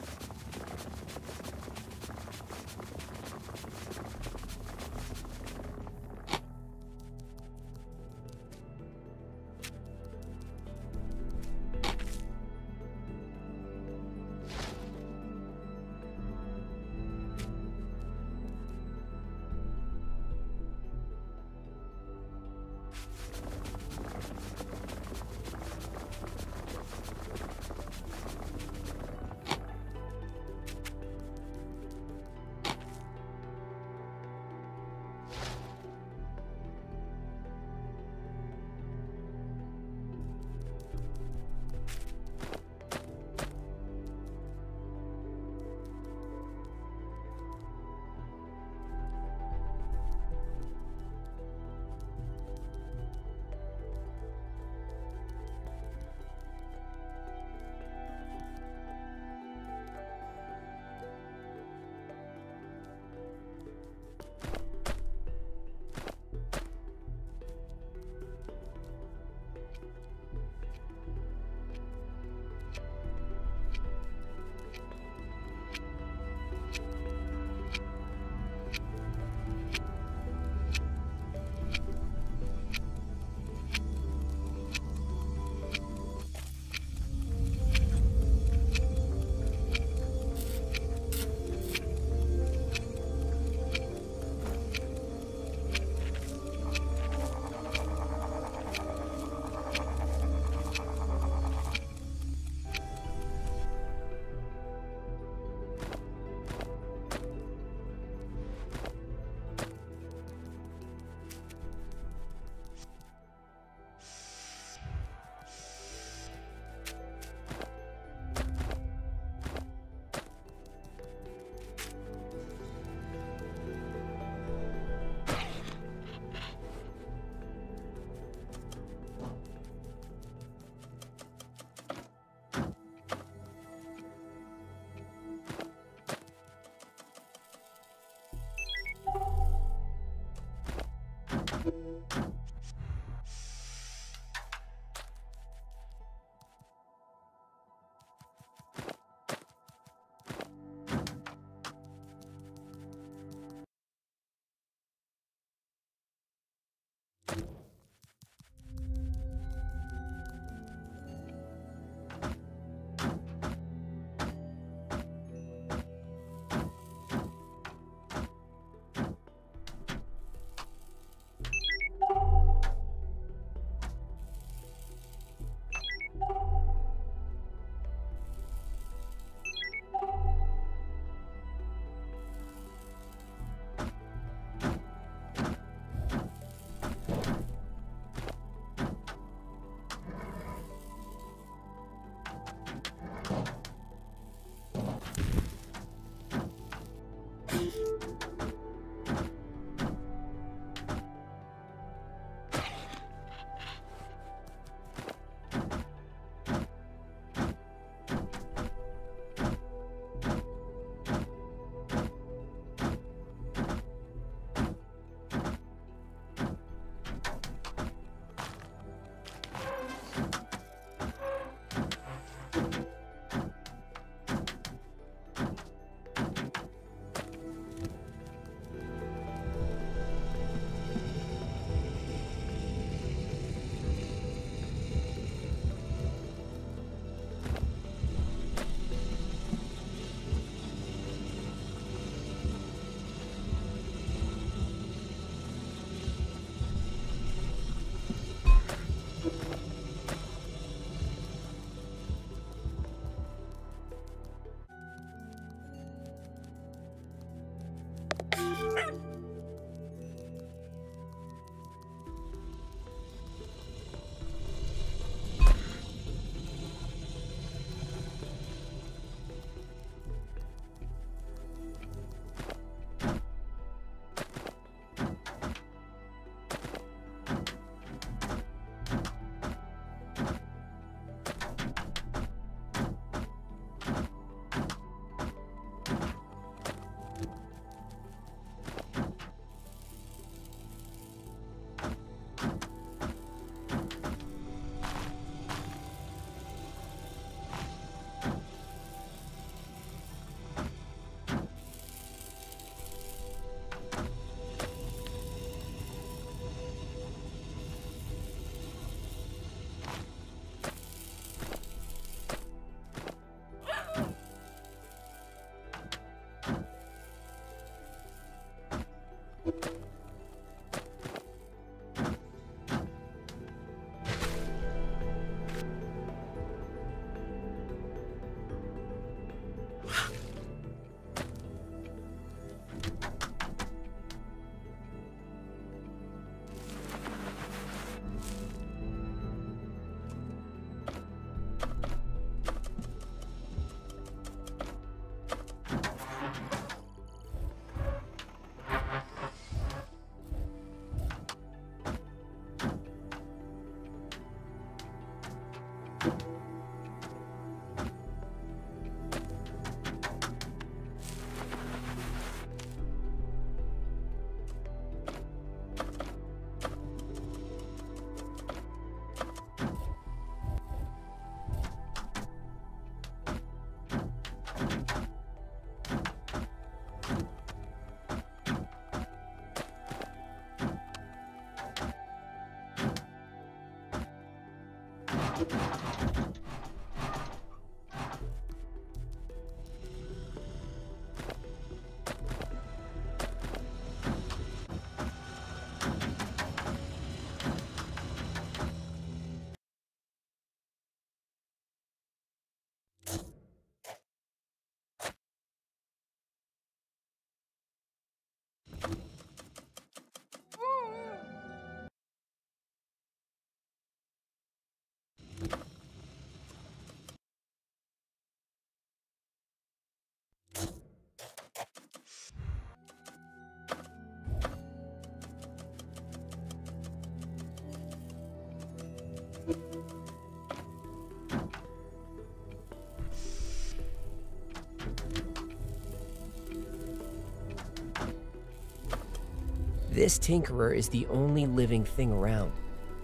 This Tinkerer is the only living thing around.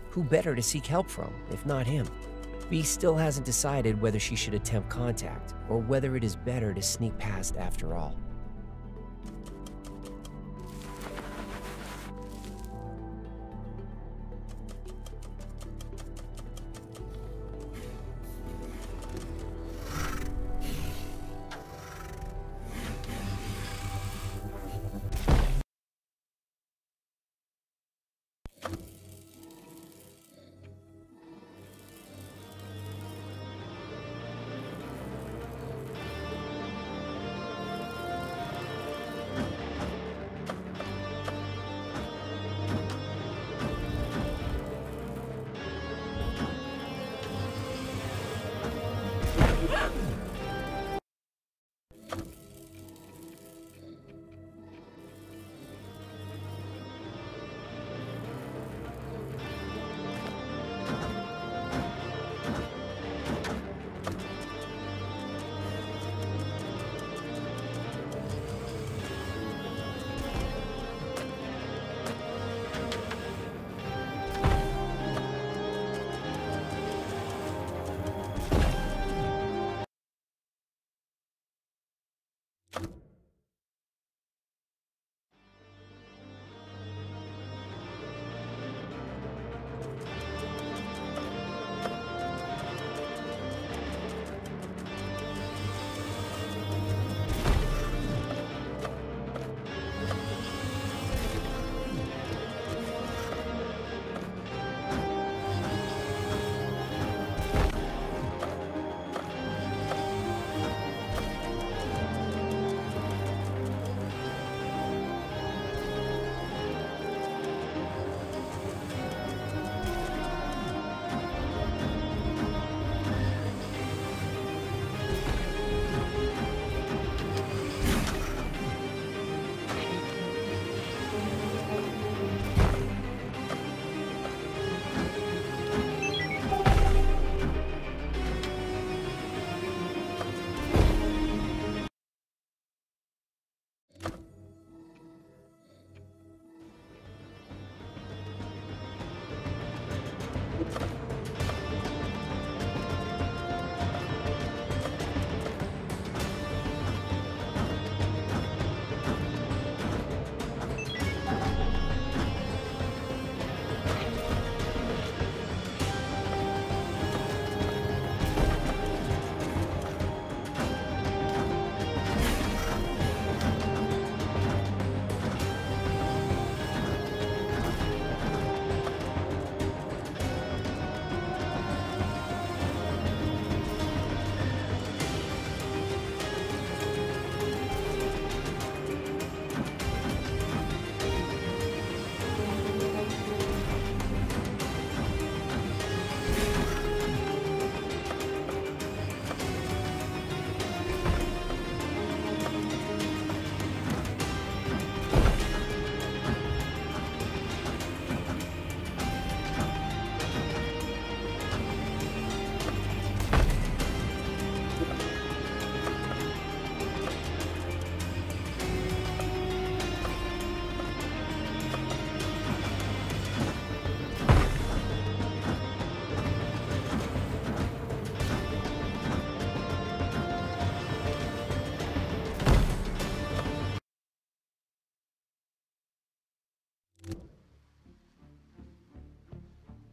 Who better to seek help from, if not him? Bea still hasn't decided whether she should attempt contact, or whether it is better to sneak past after all.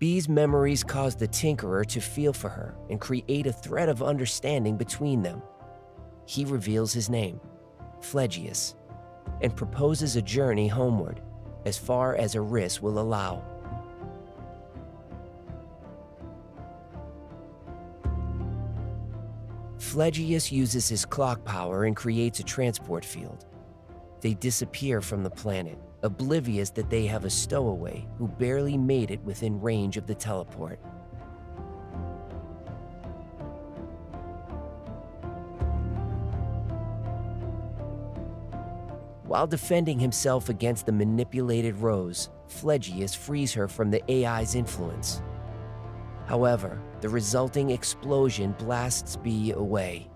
Bea's memories cause the Tinkerer to feel for her and create a thread of understanding between them. He reveals his name, Phlegyas, and proposes a journey homeward, as far as Eris will allow. Phlegyas uses his clock power and creates a transport field. They disappear from the planet, oblivious that they have a stowaway who barely made it within range of the teleport. While defending himself against the manipulated Rose, Phlegyas frees her from the AI's influence. However, the resulting explosion blasts Bea away,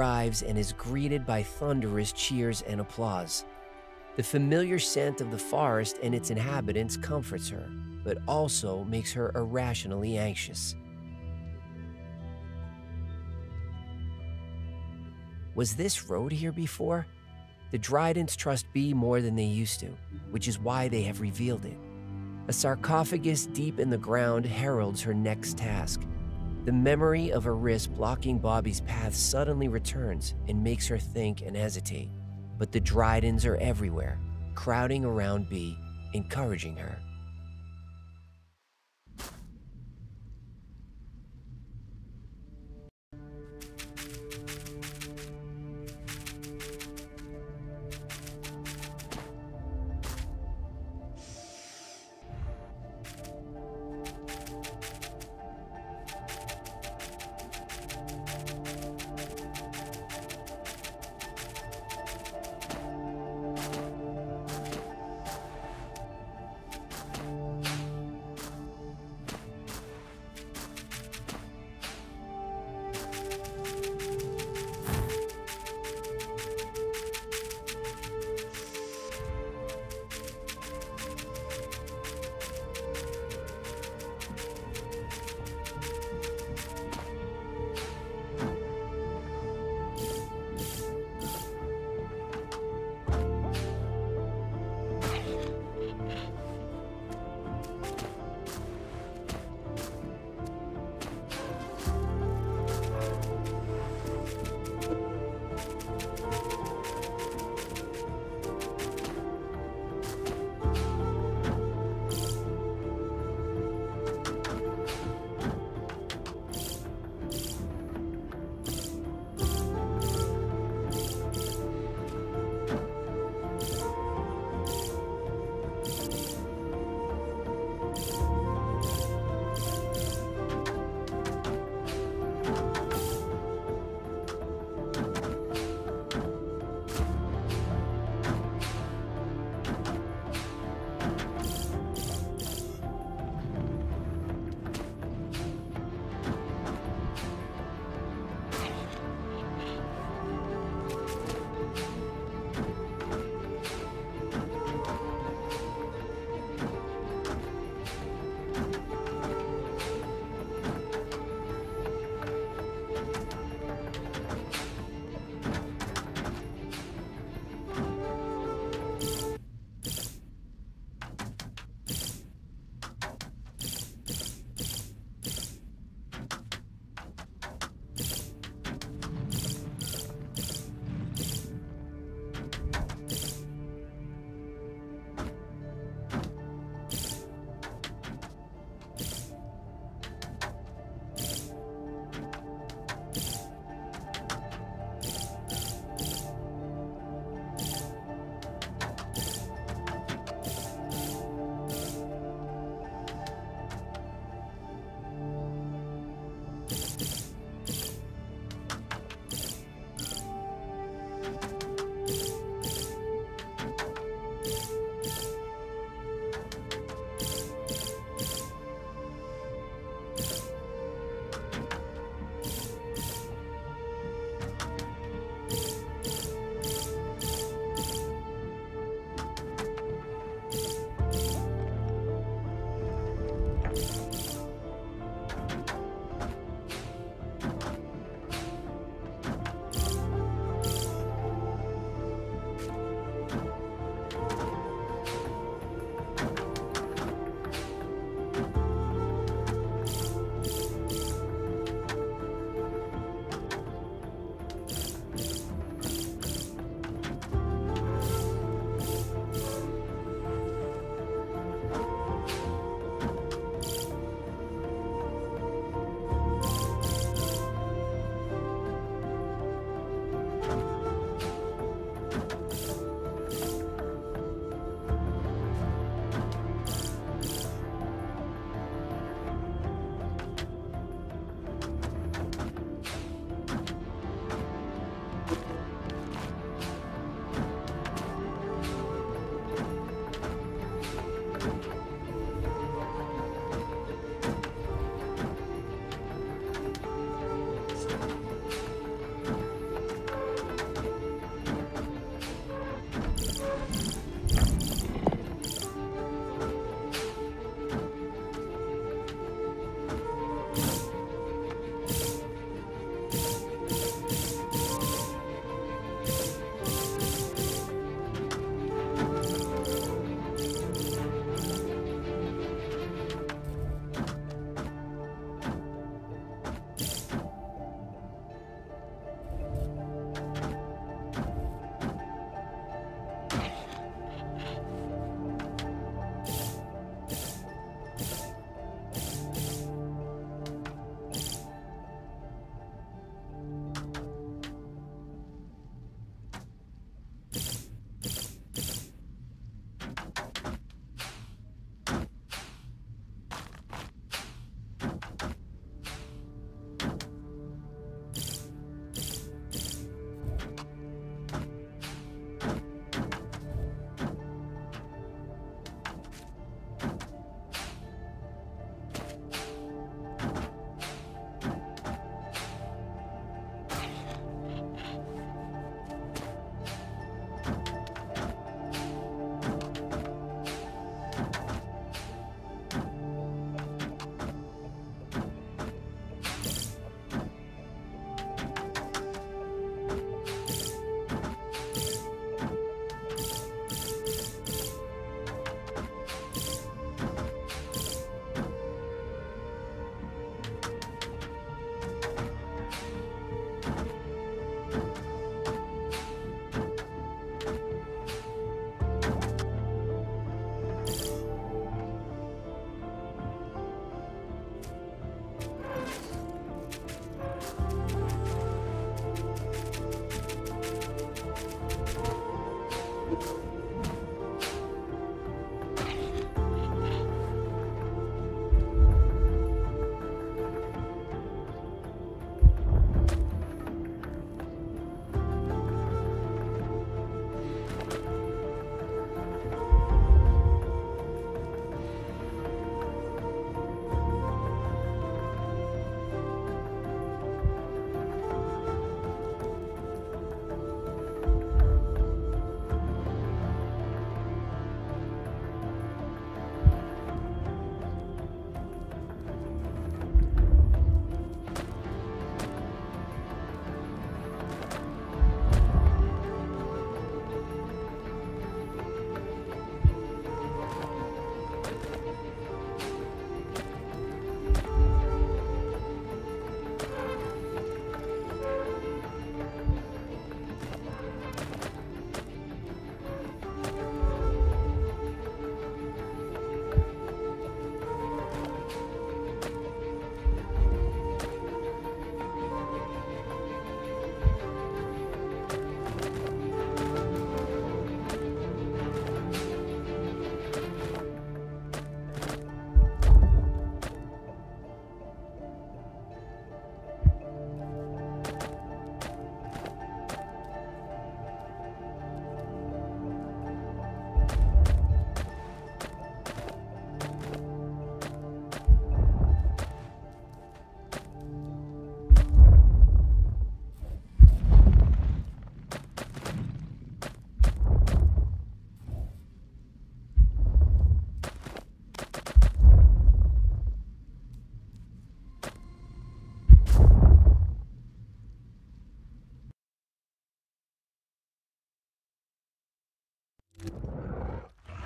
arrives and is greeted by thunderous cheers and applause. The familiar scent of the forest and its inhabitants comforts her, but also makes her irrationally anxious. Was this road here before? The Drydens trust Bea more than they used to, which is why they have revealed it. A sarcophagus deep in the ground heralds her next task. The memory of a wrist blocking Bobby's path suddenly returns and makes her think and hesitate. But the Drydens are everywhere, crowding around Bea, encouraging her.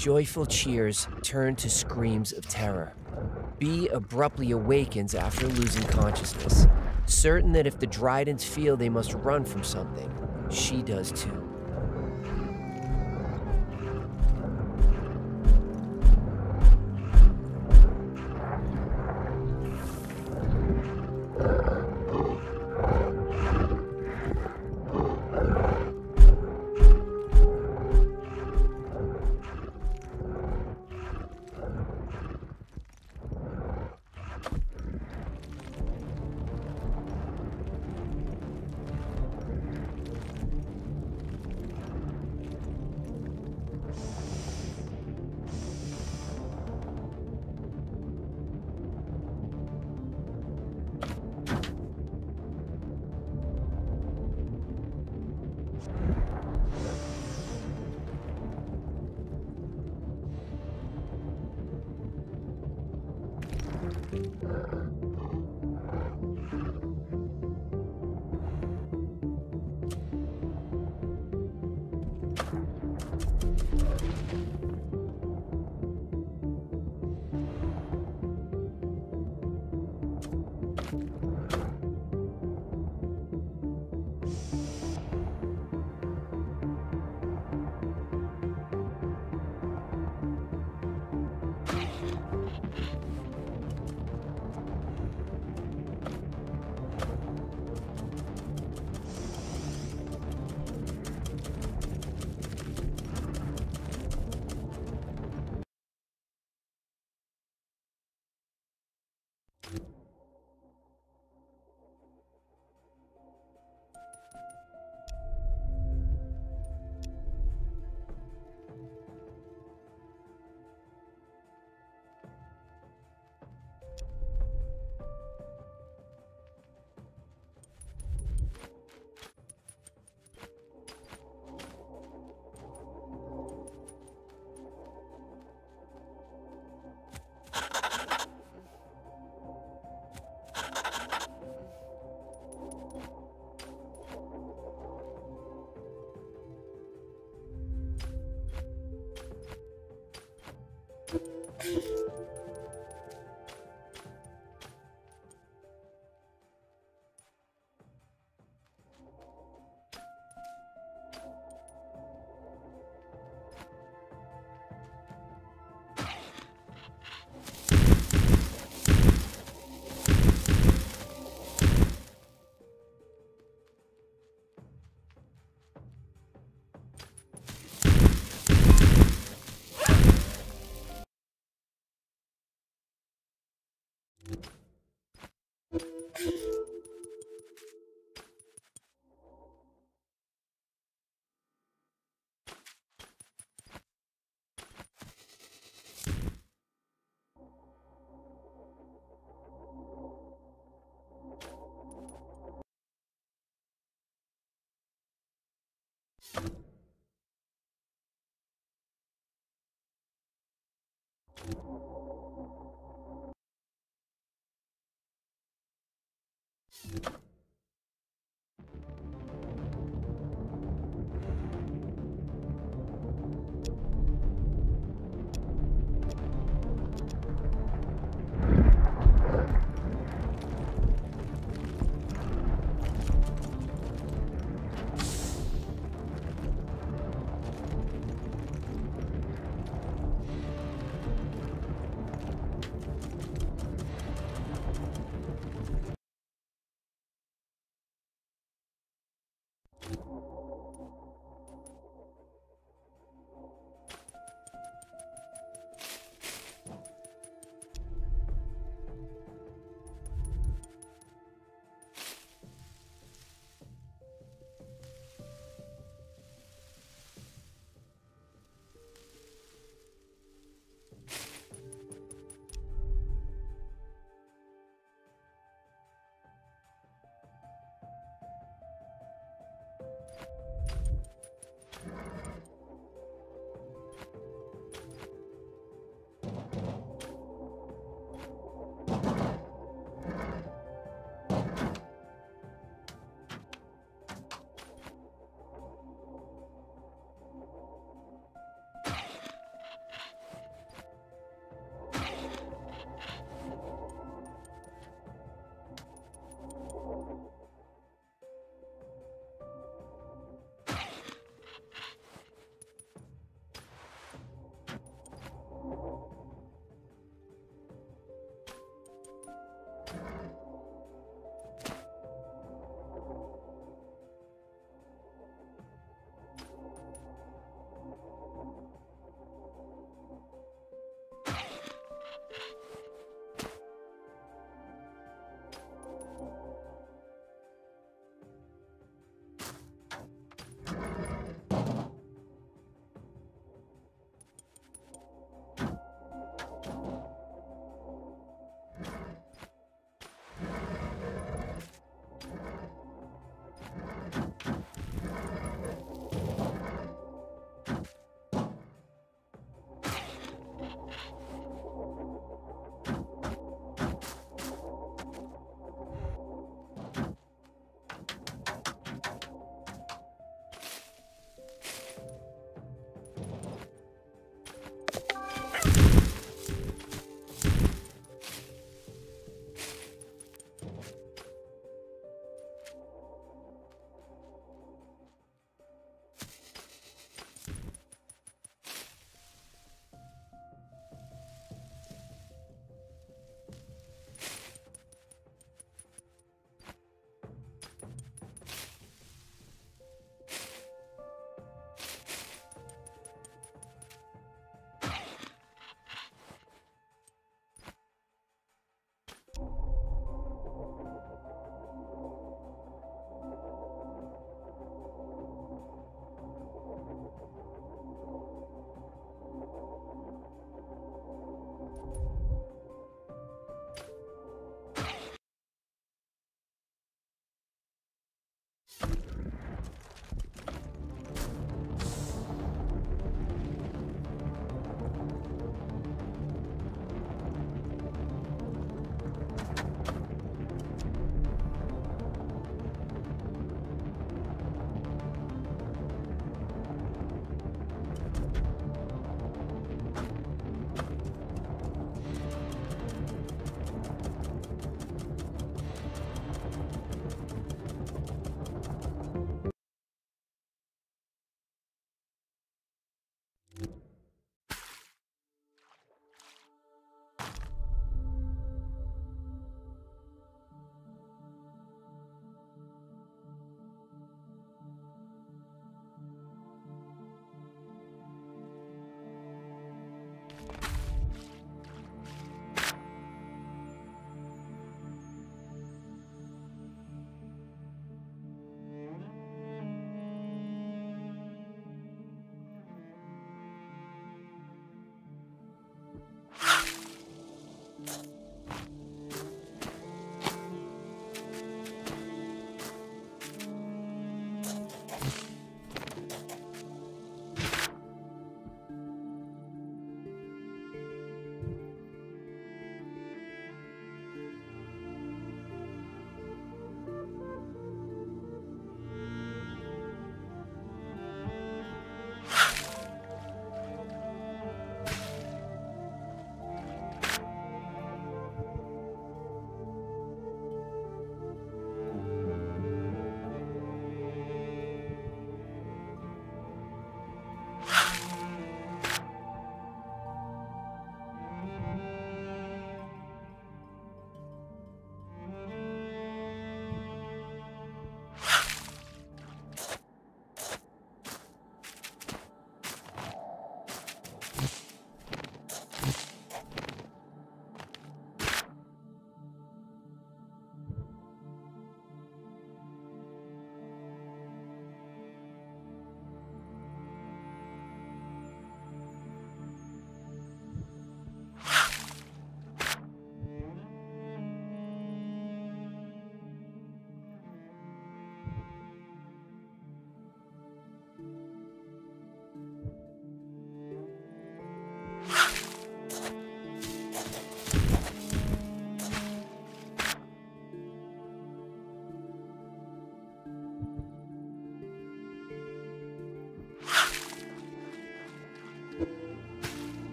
Joyful cheers turn to screams of terror. Bea abruptly awakens after losing consciousness, certain that if the Drydens feel they must run from something, she does too.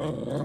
Uh.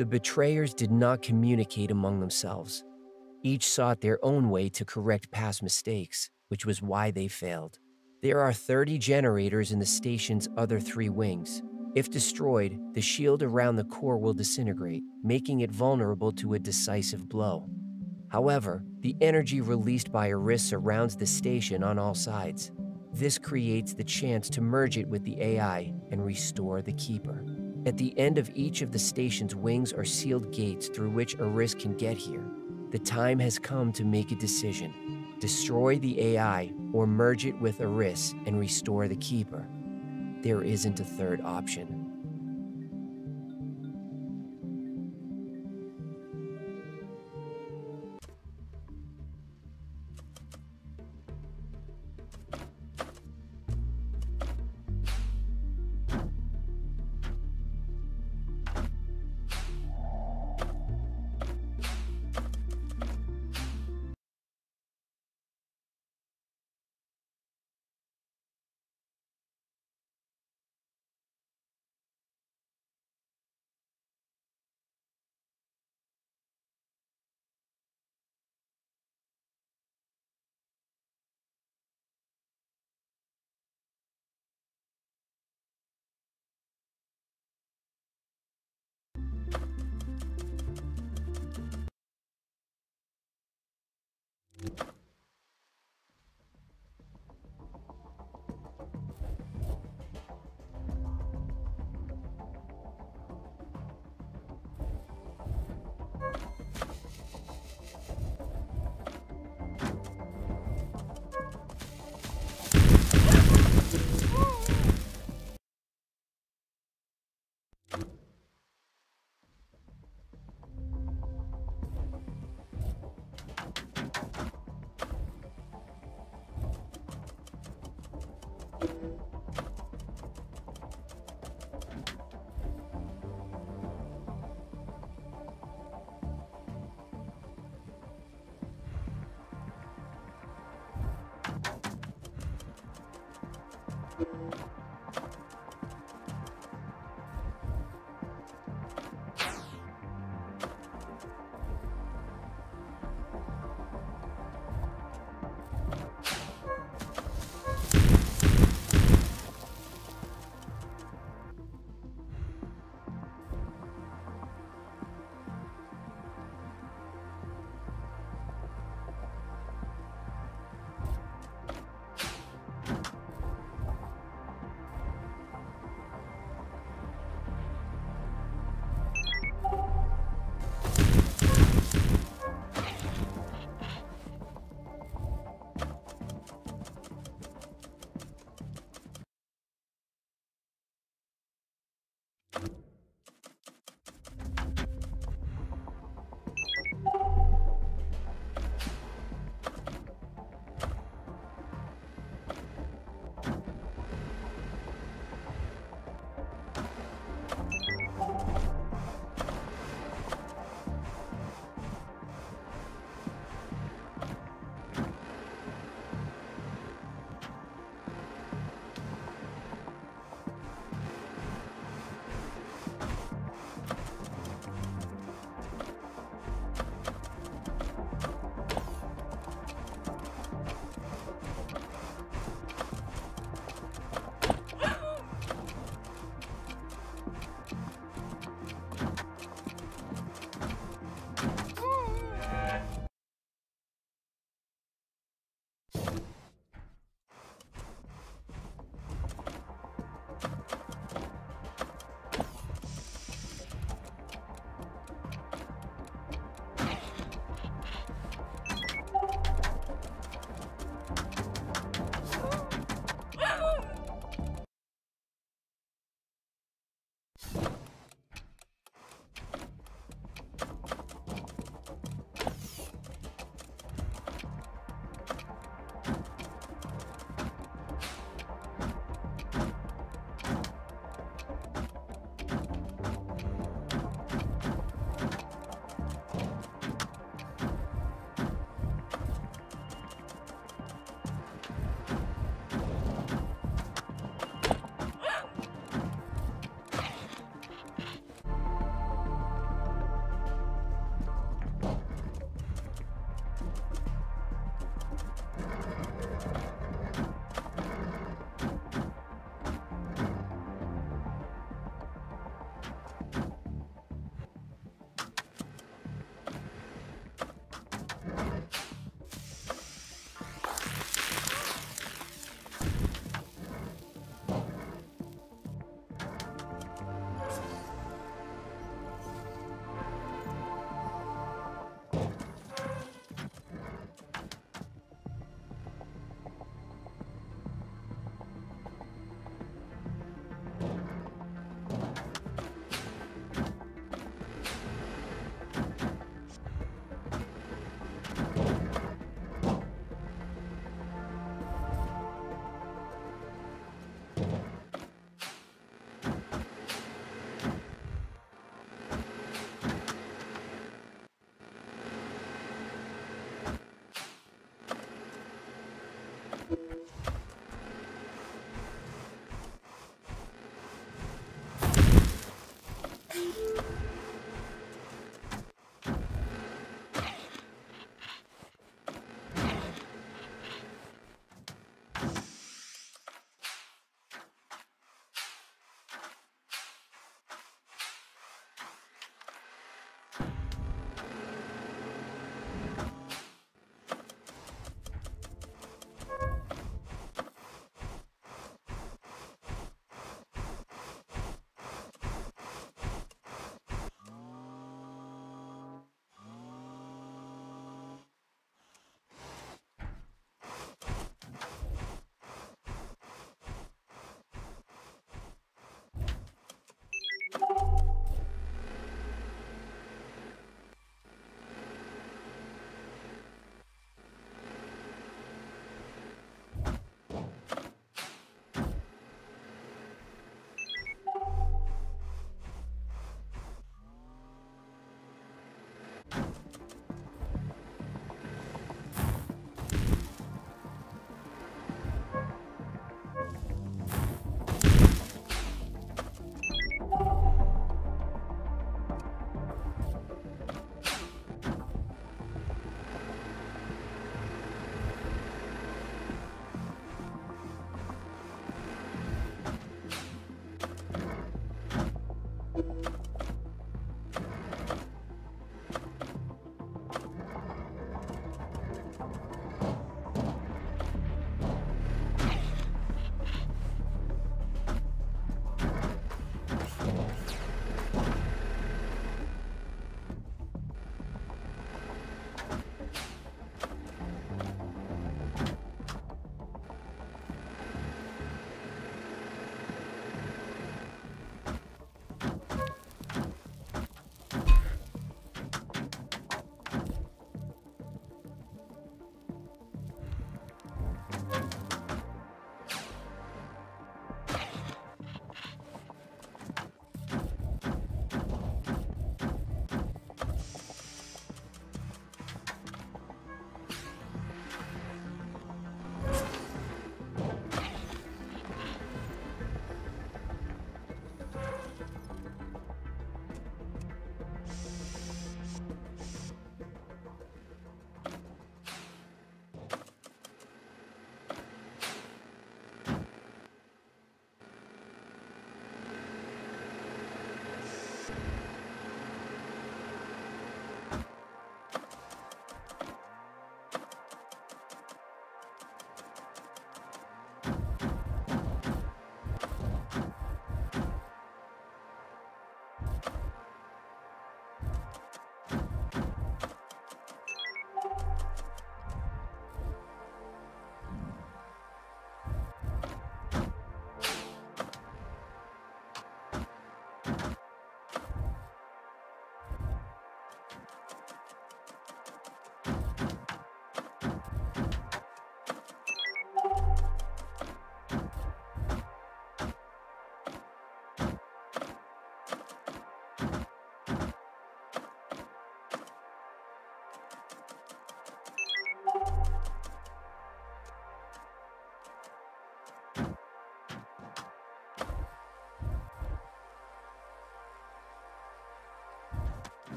The betrayers did not communicate among themselves. Each sought their own way to correct past mistakes, which was why they failed. There are 30 generators in the station's other three wings. If destroyed, the shield around the core will disintegrate, making it vulnerable to a decisive blow. However, the energy released by Eris surrounds the station on all sides. This creates the chance to merge it with the AI and restore the Keeper. At the end of each of the station's wings are sealed gates through which Eris can get here. The time has come to make a decision. Destroy the AI or merge it with Eris and restore the Keeper. There isn't a third option.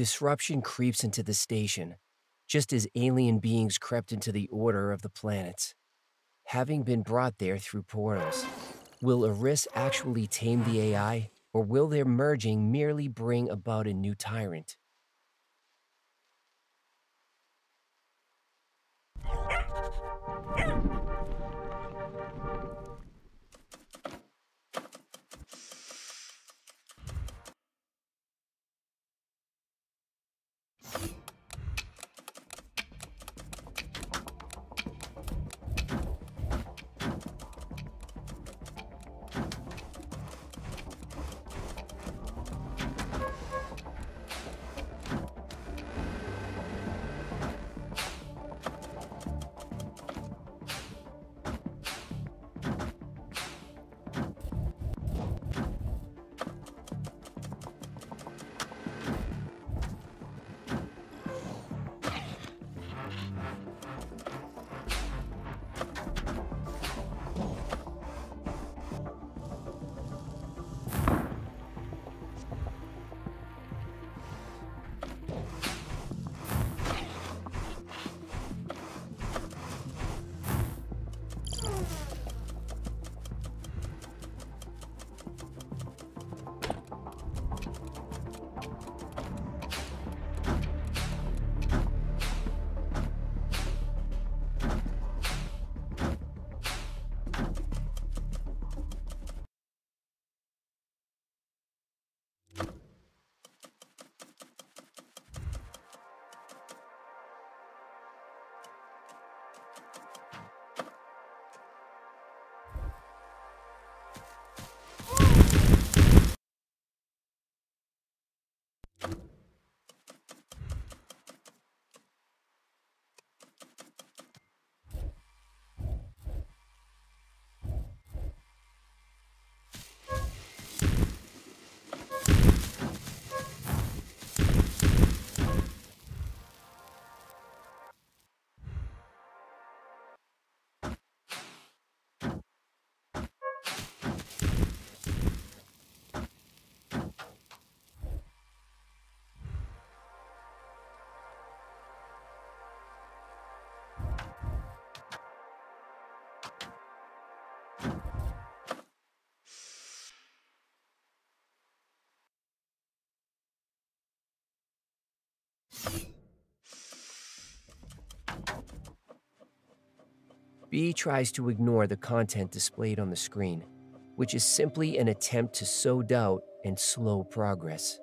Disruption creeps into the station, just as alien beings crept into the order of the planets. Having been brought there through portals, will Eris actually tame the AI, or will their merging merely bring about a new tyrant? Bea tries to ignore the content displayed on the screen, which is simply an attempt to sow doubt and slow progress.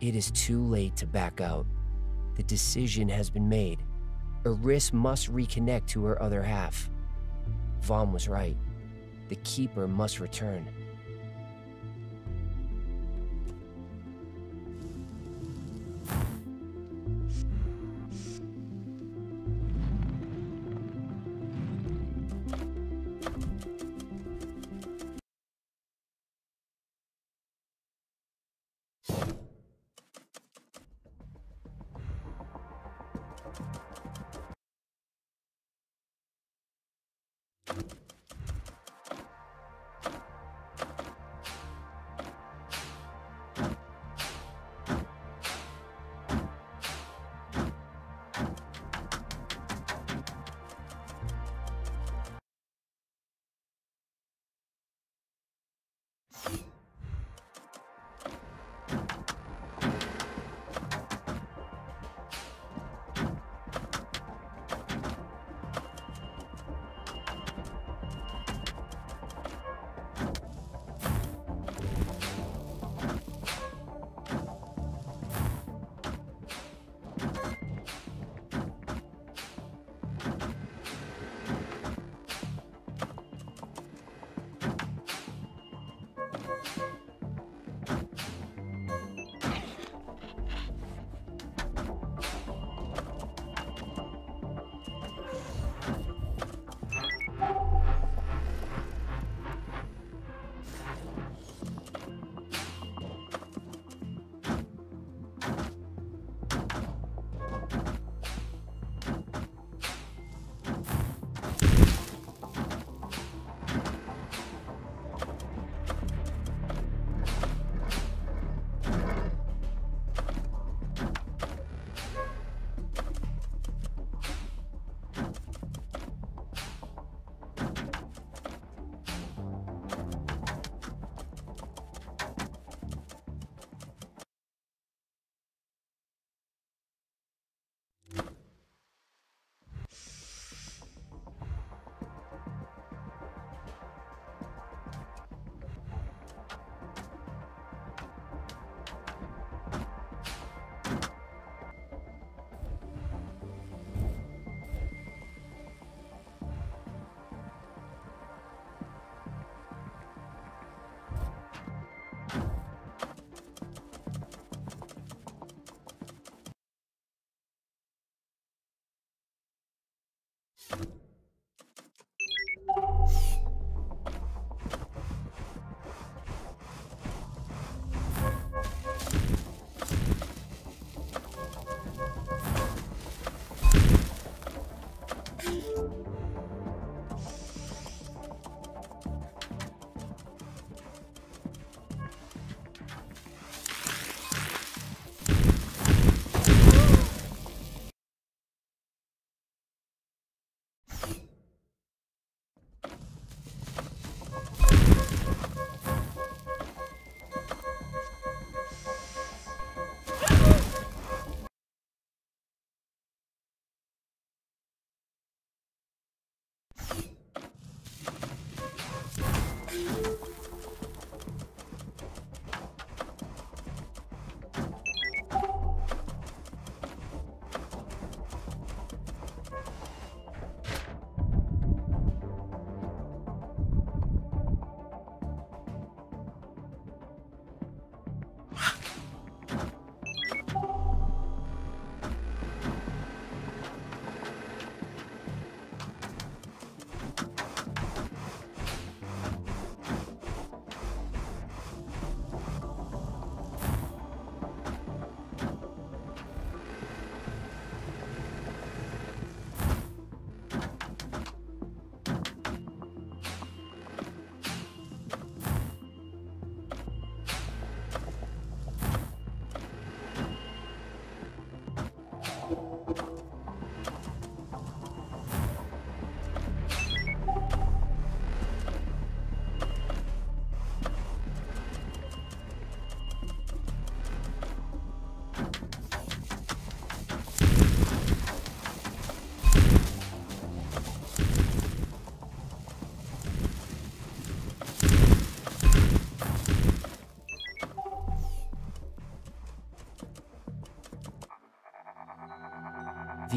It is too late to back out. The decision has been made. Eris must reconnect to her other half. Vaughn was right. The Keeper must return.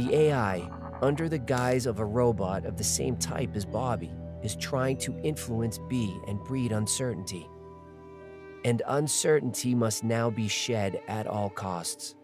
The AI, under the guise of a robot of the same type as Bobby, is trying to influence Bea and breed uncertainty. And uncertainty must now be shed at all costs.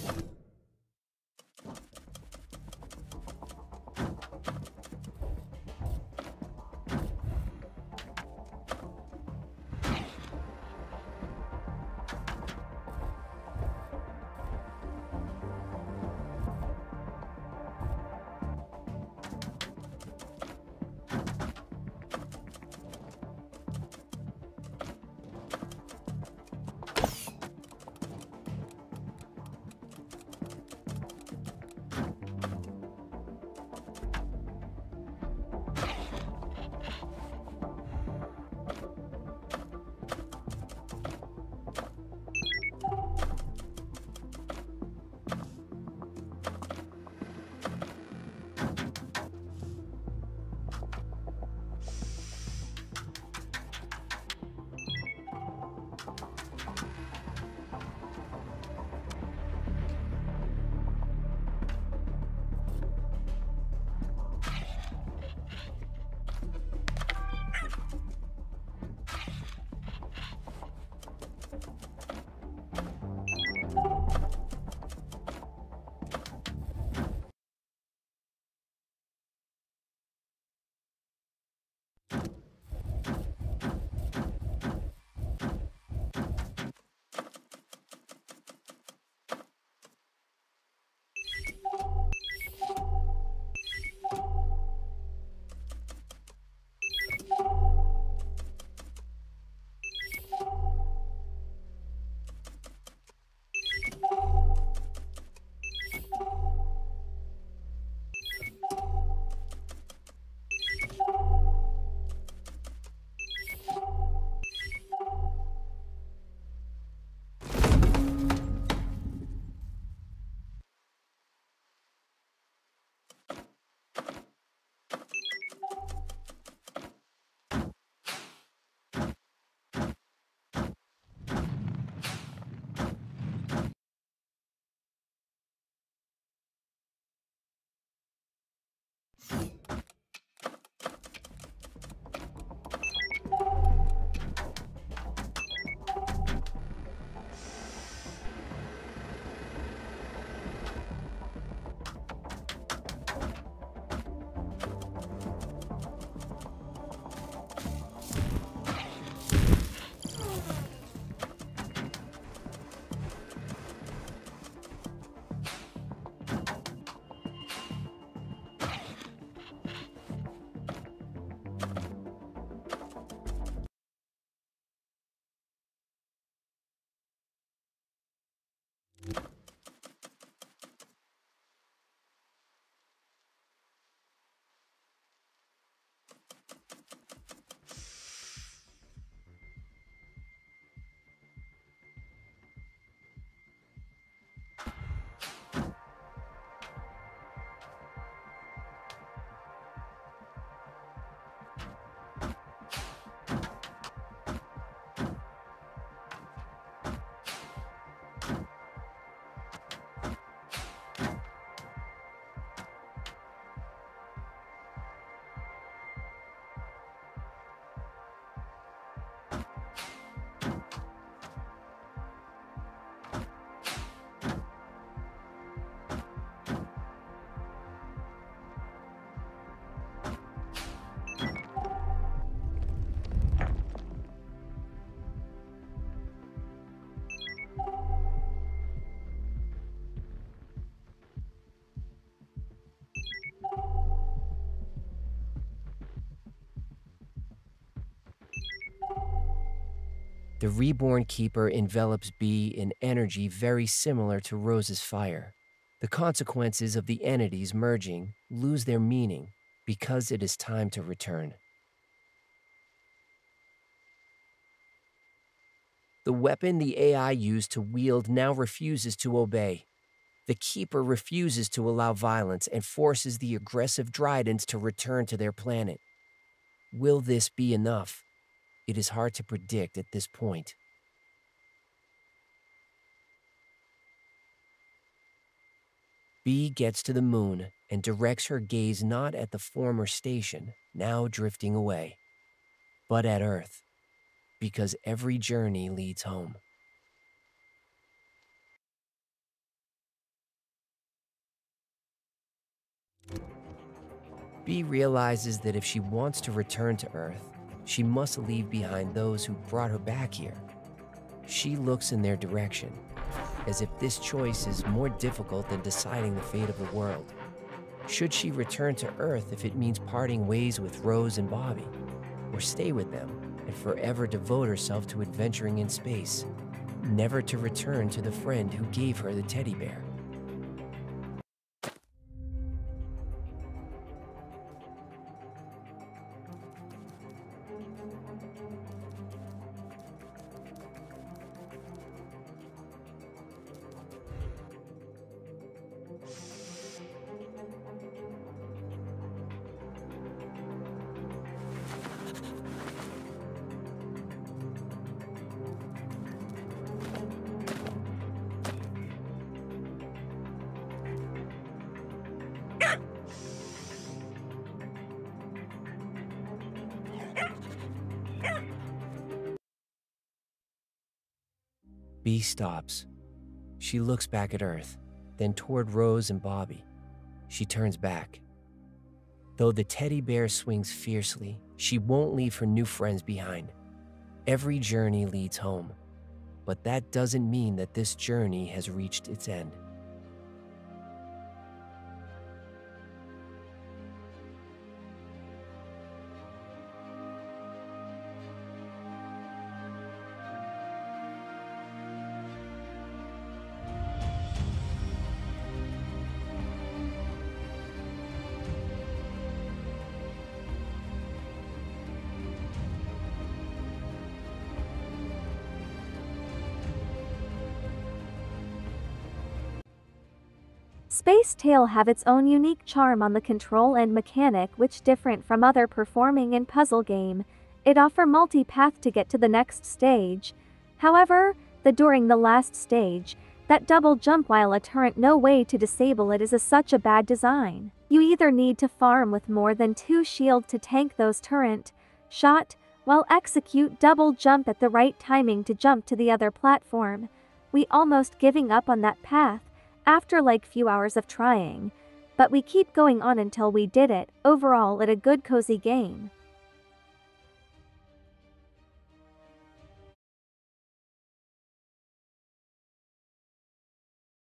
you The reborn keeper envelops Bea in energy very similar to Rose's fire. The consequences of the entities merging lose their meaning because it is time to return. The weapon the AI used to wield now refuses to obey. The Keeper refuses to allow violence and forces the aggressive Drydens to return to their planet. Will this be enough? It is hard to predict at this point. Bea gets to the moon and directs her gaze not at the former station, now drifting away, but at Earth, because every journey leads home. Bea realizes that if she wants to return to Earth, she must leave behind those who brought her back here. She looks in their direction, as if this choice is more difficult than deciding the fate of the world. Should she return to Earth if it means parting ways with Rose and Bobby? Or stay with them and forever devote herself to adventuring in space, never to return to the friend who gave her the teddy bear? Stops. She looks back at Earth, then toward Rose and Bobby. She turns back. Though the teddy bear swings fiercely, she won't leave her new friends behind. Every journey leads home, but that doesn't mean that this journey has reached its end. Tail have its own unique charm on the control and mechanic which different from other platforming and puzzle game. It offer multi-path to get to the next stage. However, the during the last stage, that double jump while a turret no way to disable it is a such a bad design. You either need to farm with more than two shield to tank those turret shot, while execute double jump at the right timing to jump to the other platform. We almost giving up on that path after like few hours of trying. But we keep going on until we did it, overall it a good cozy game.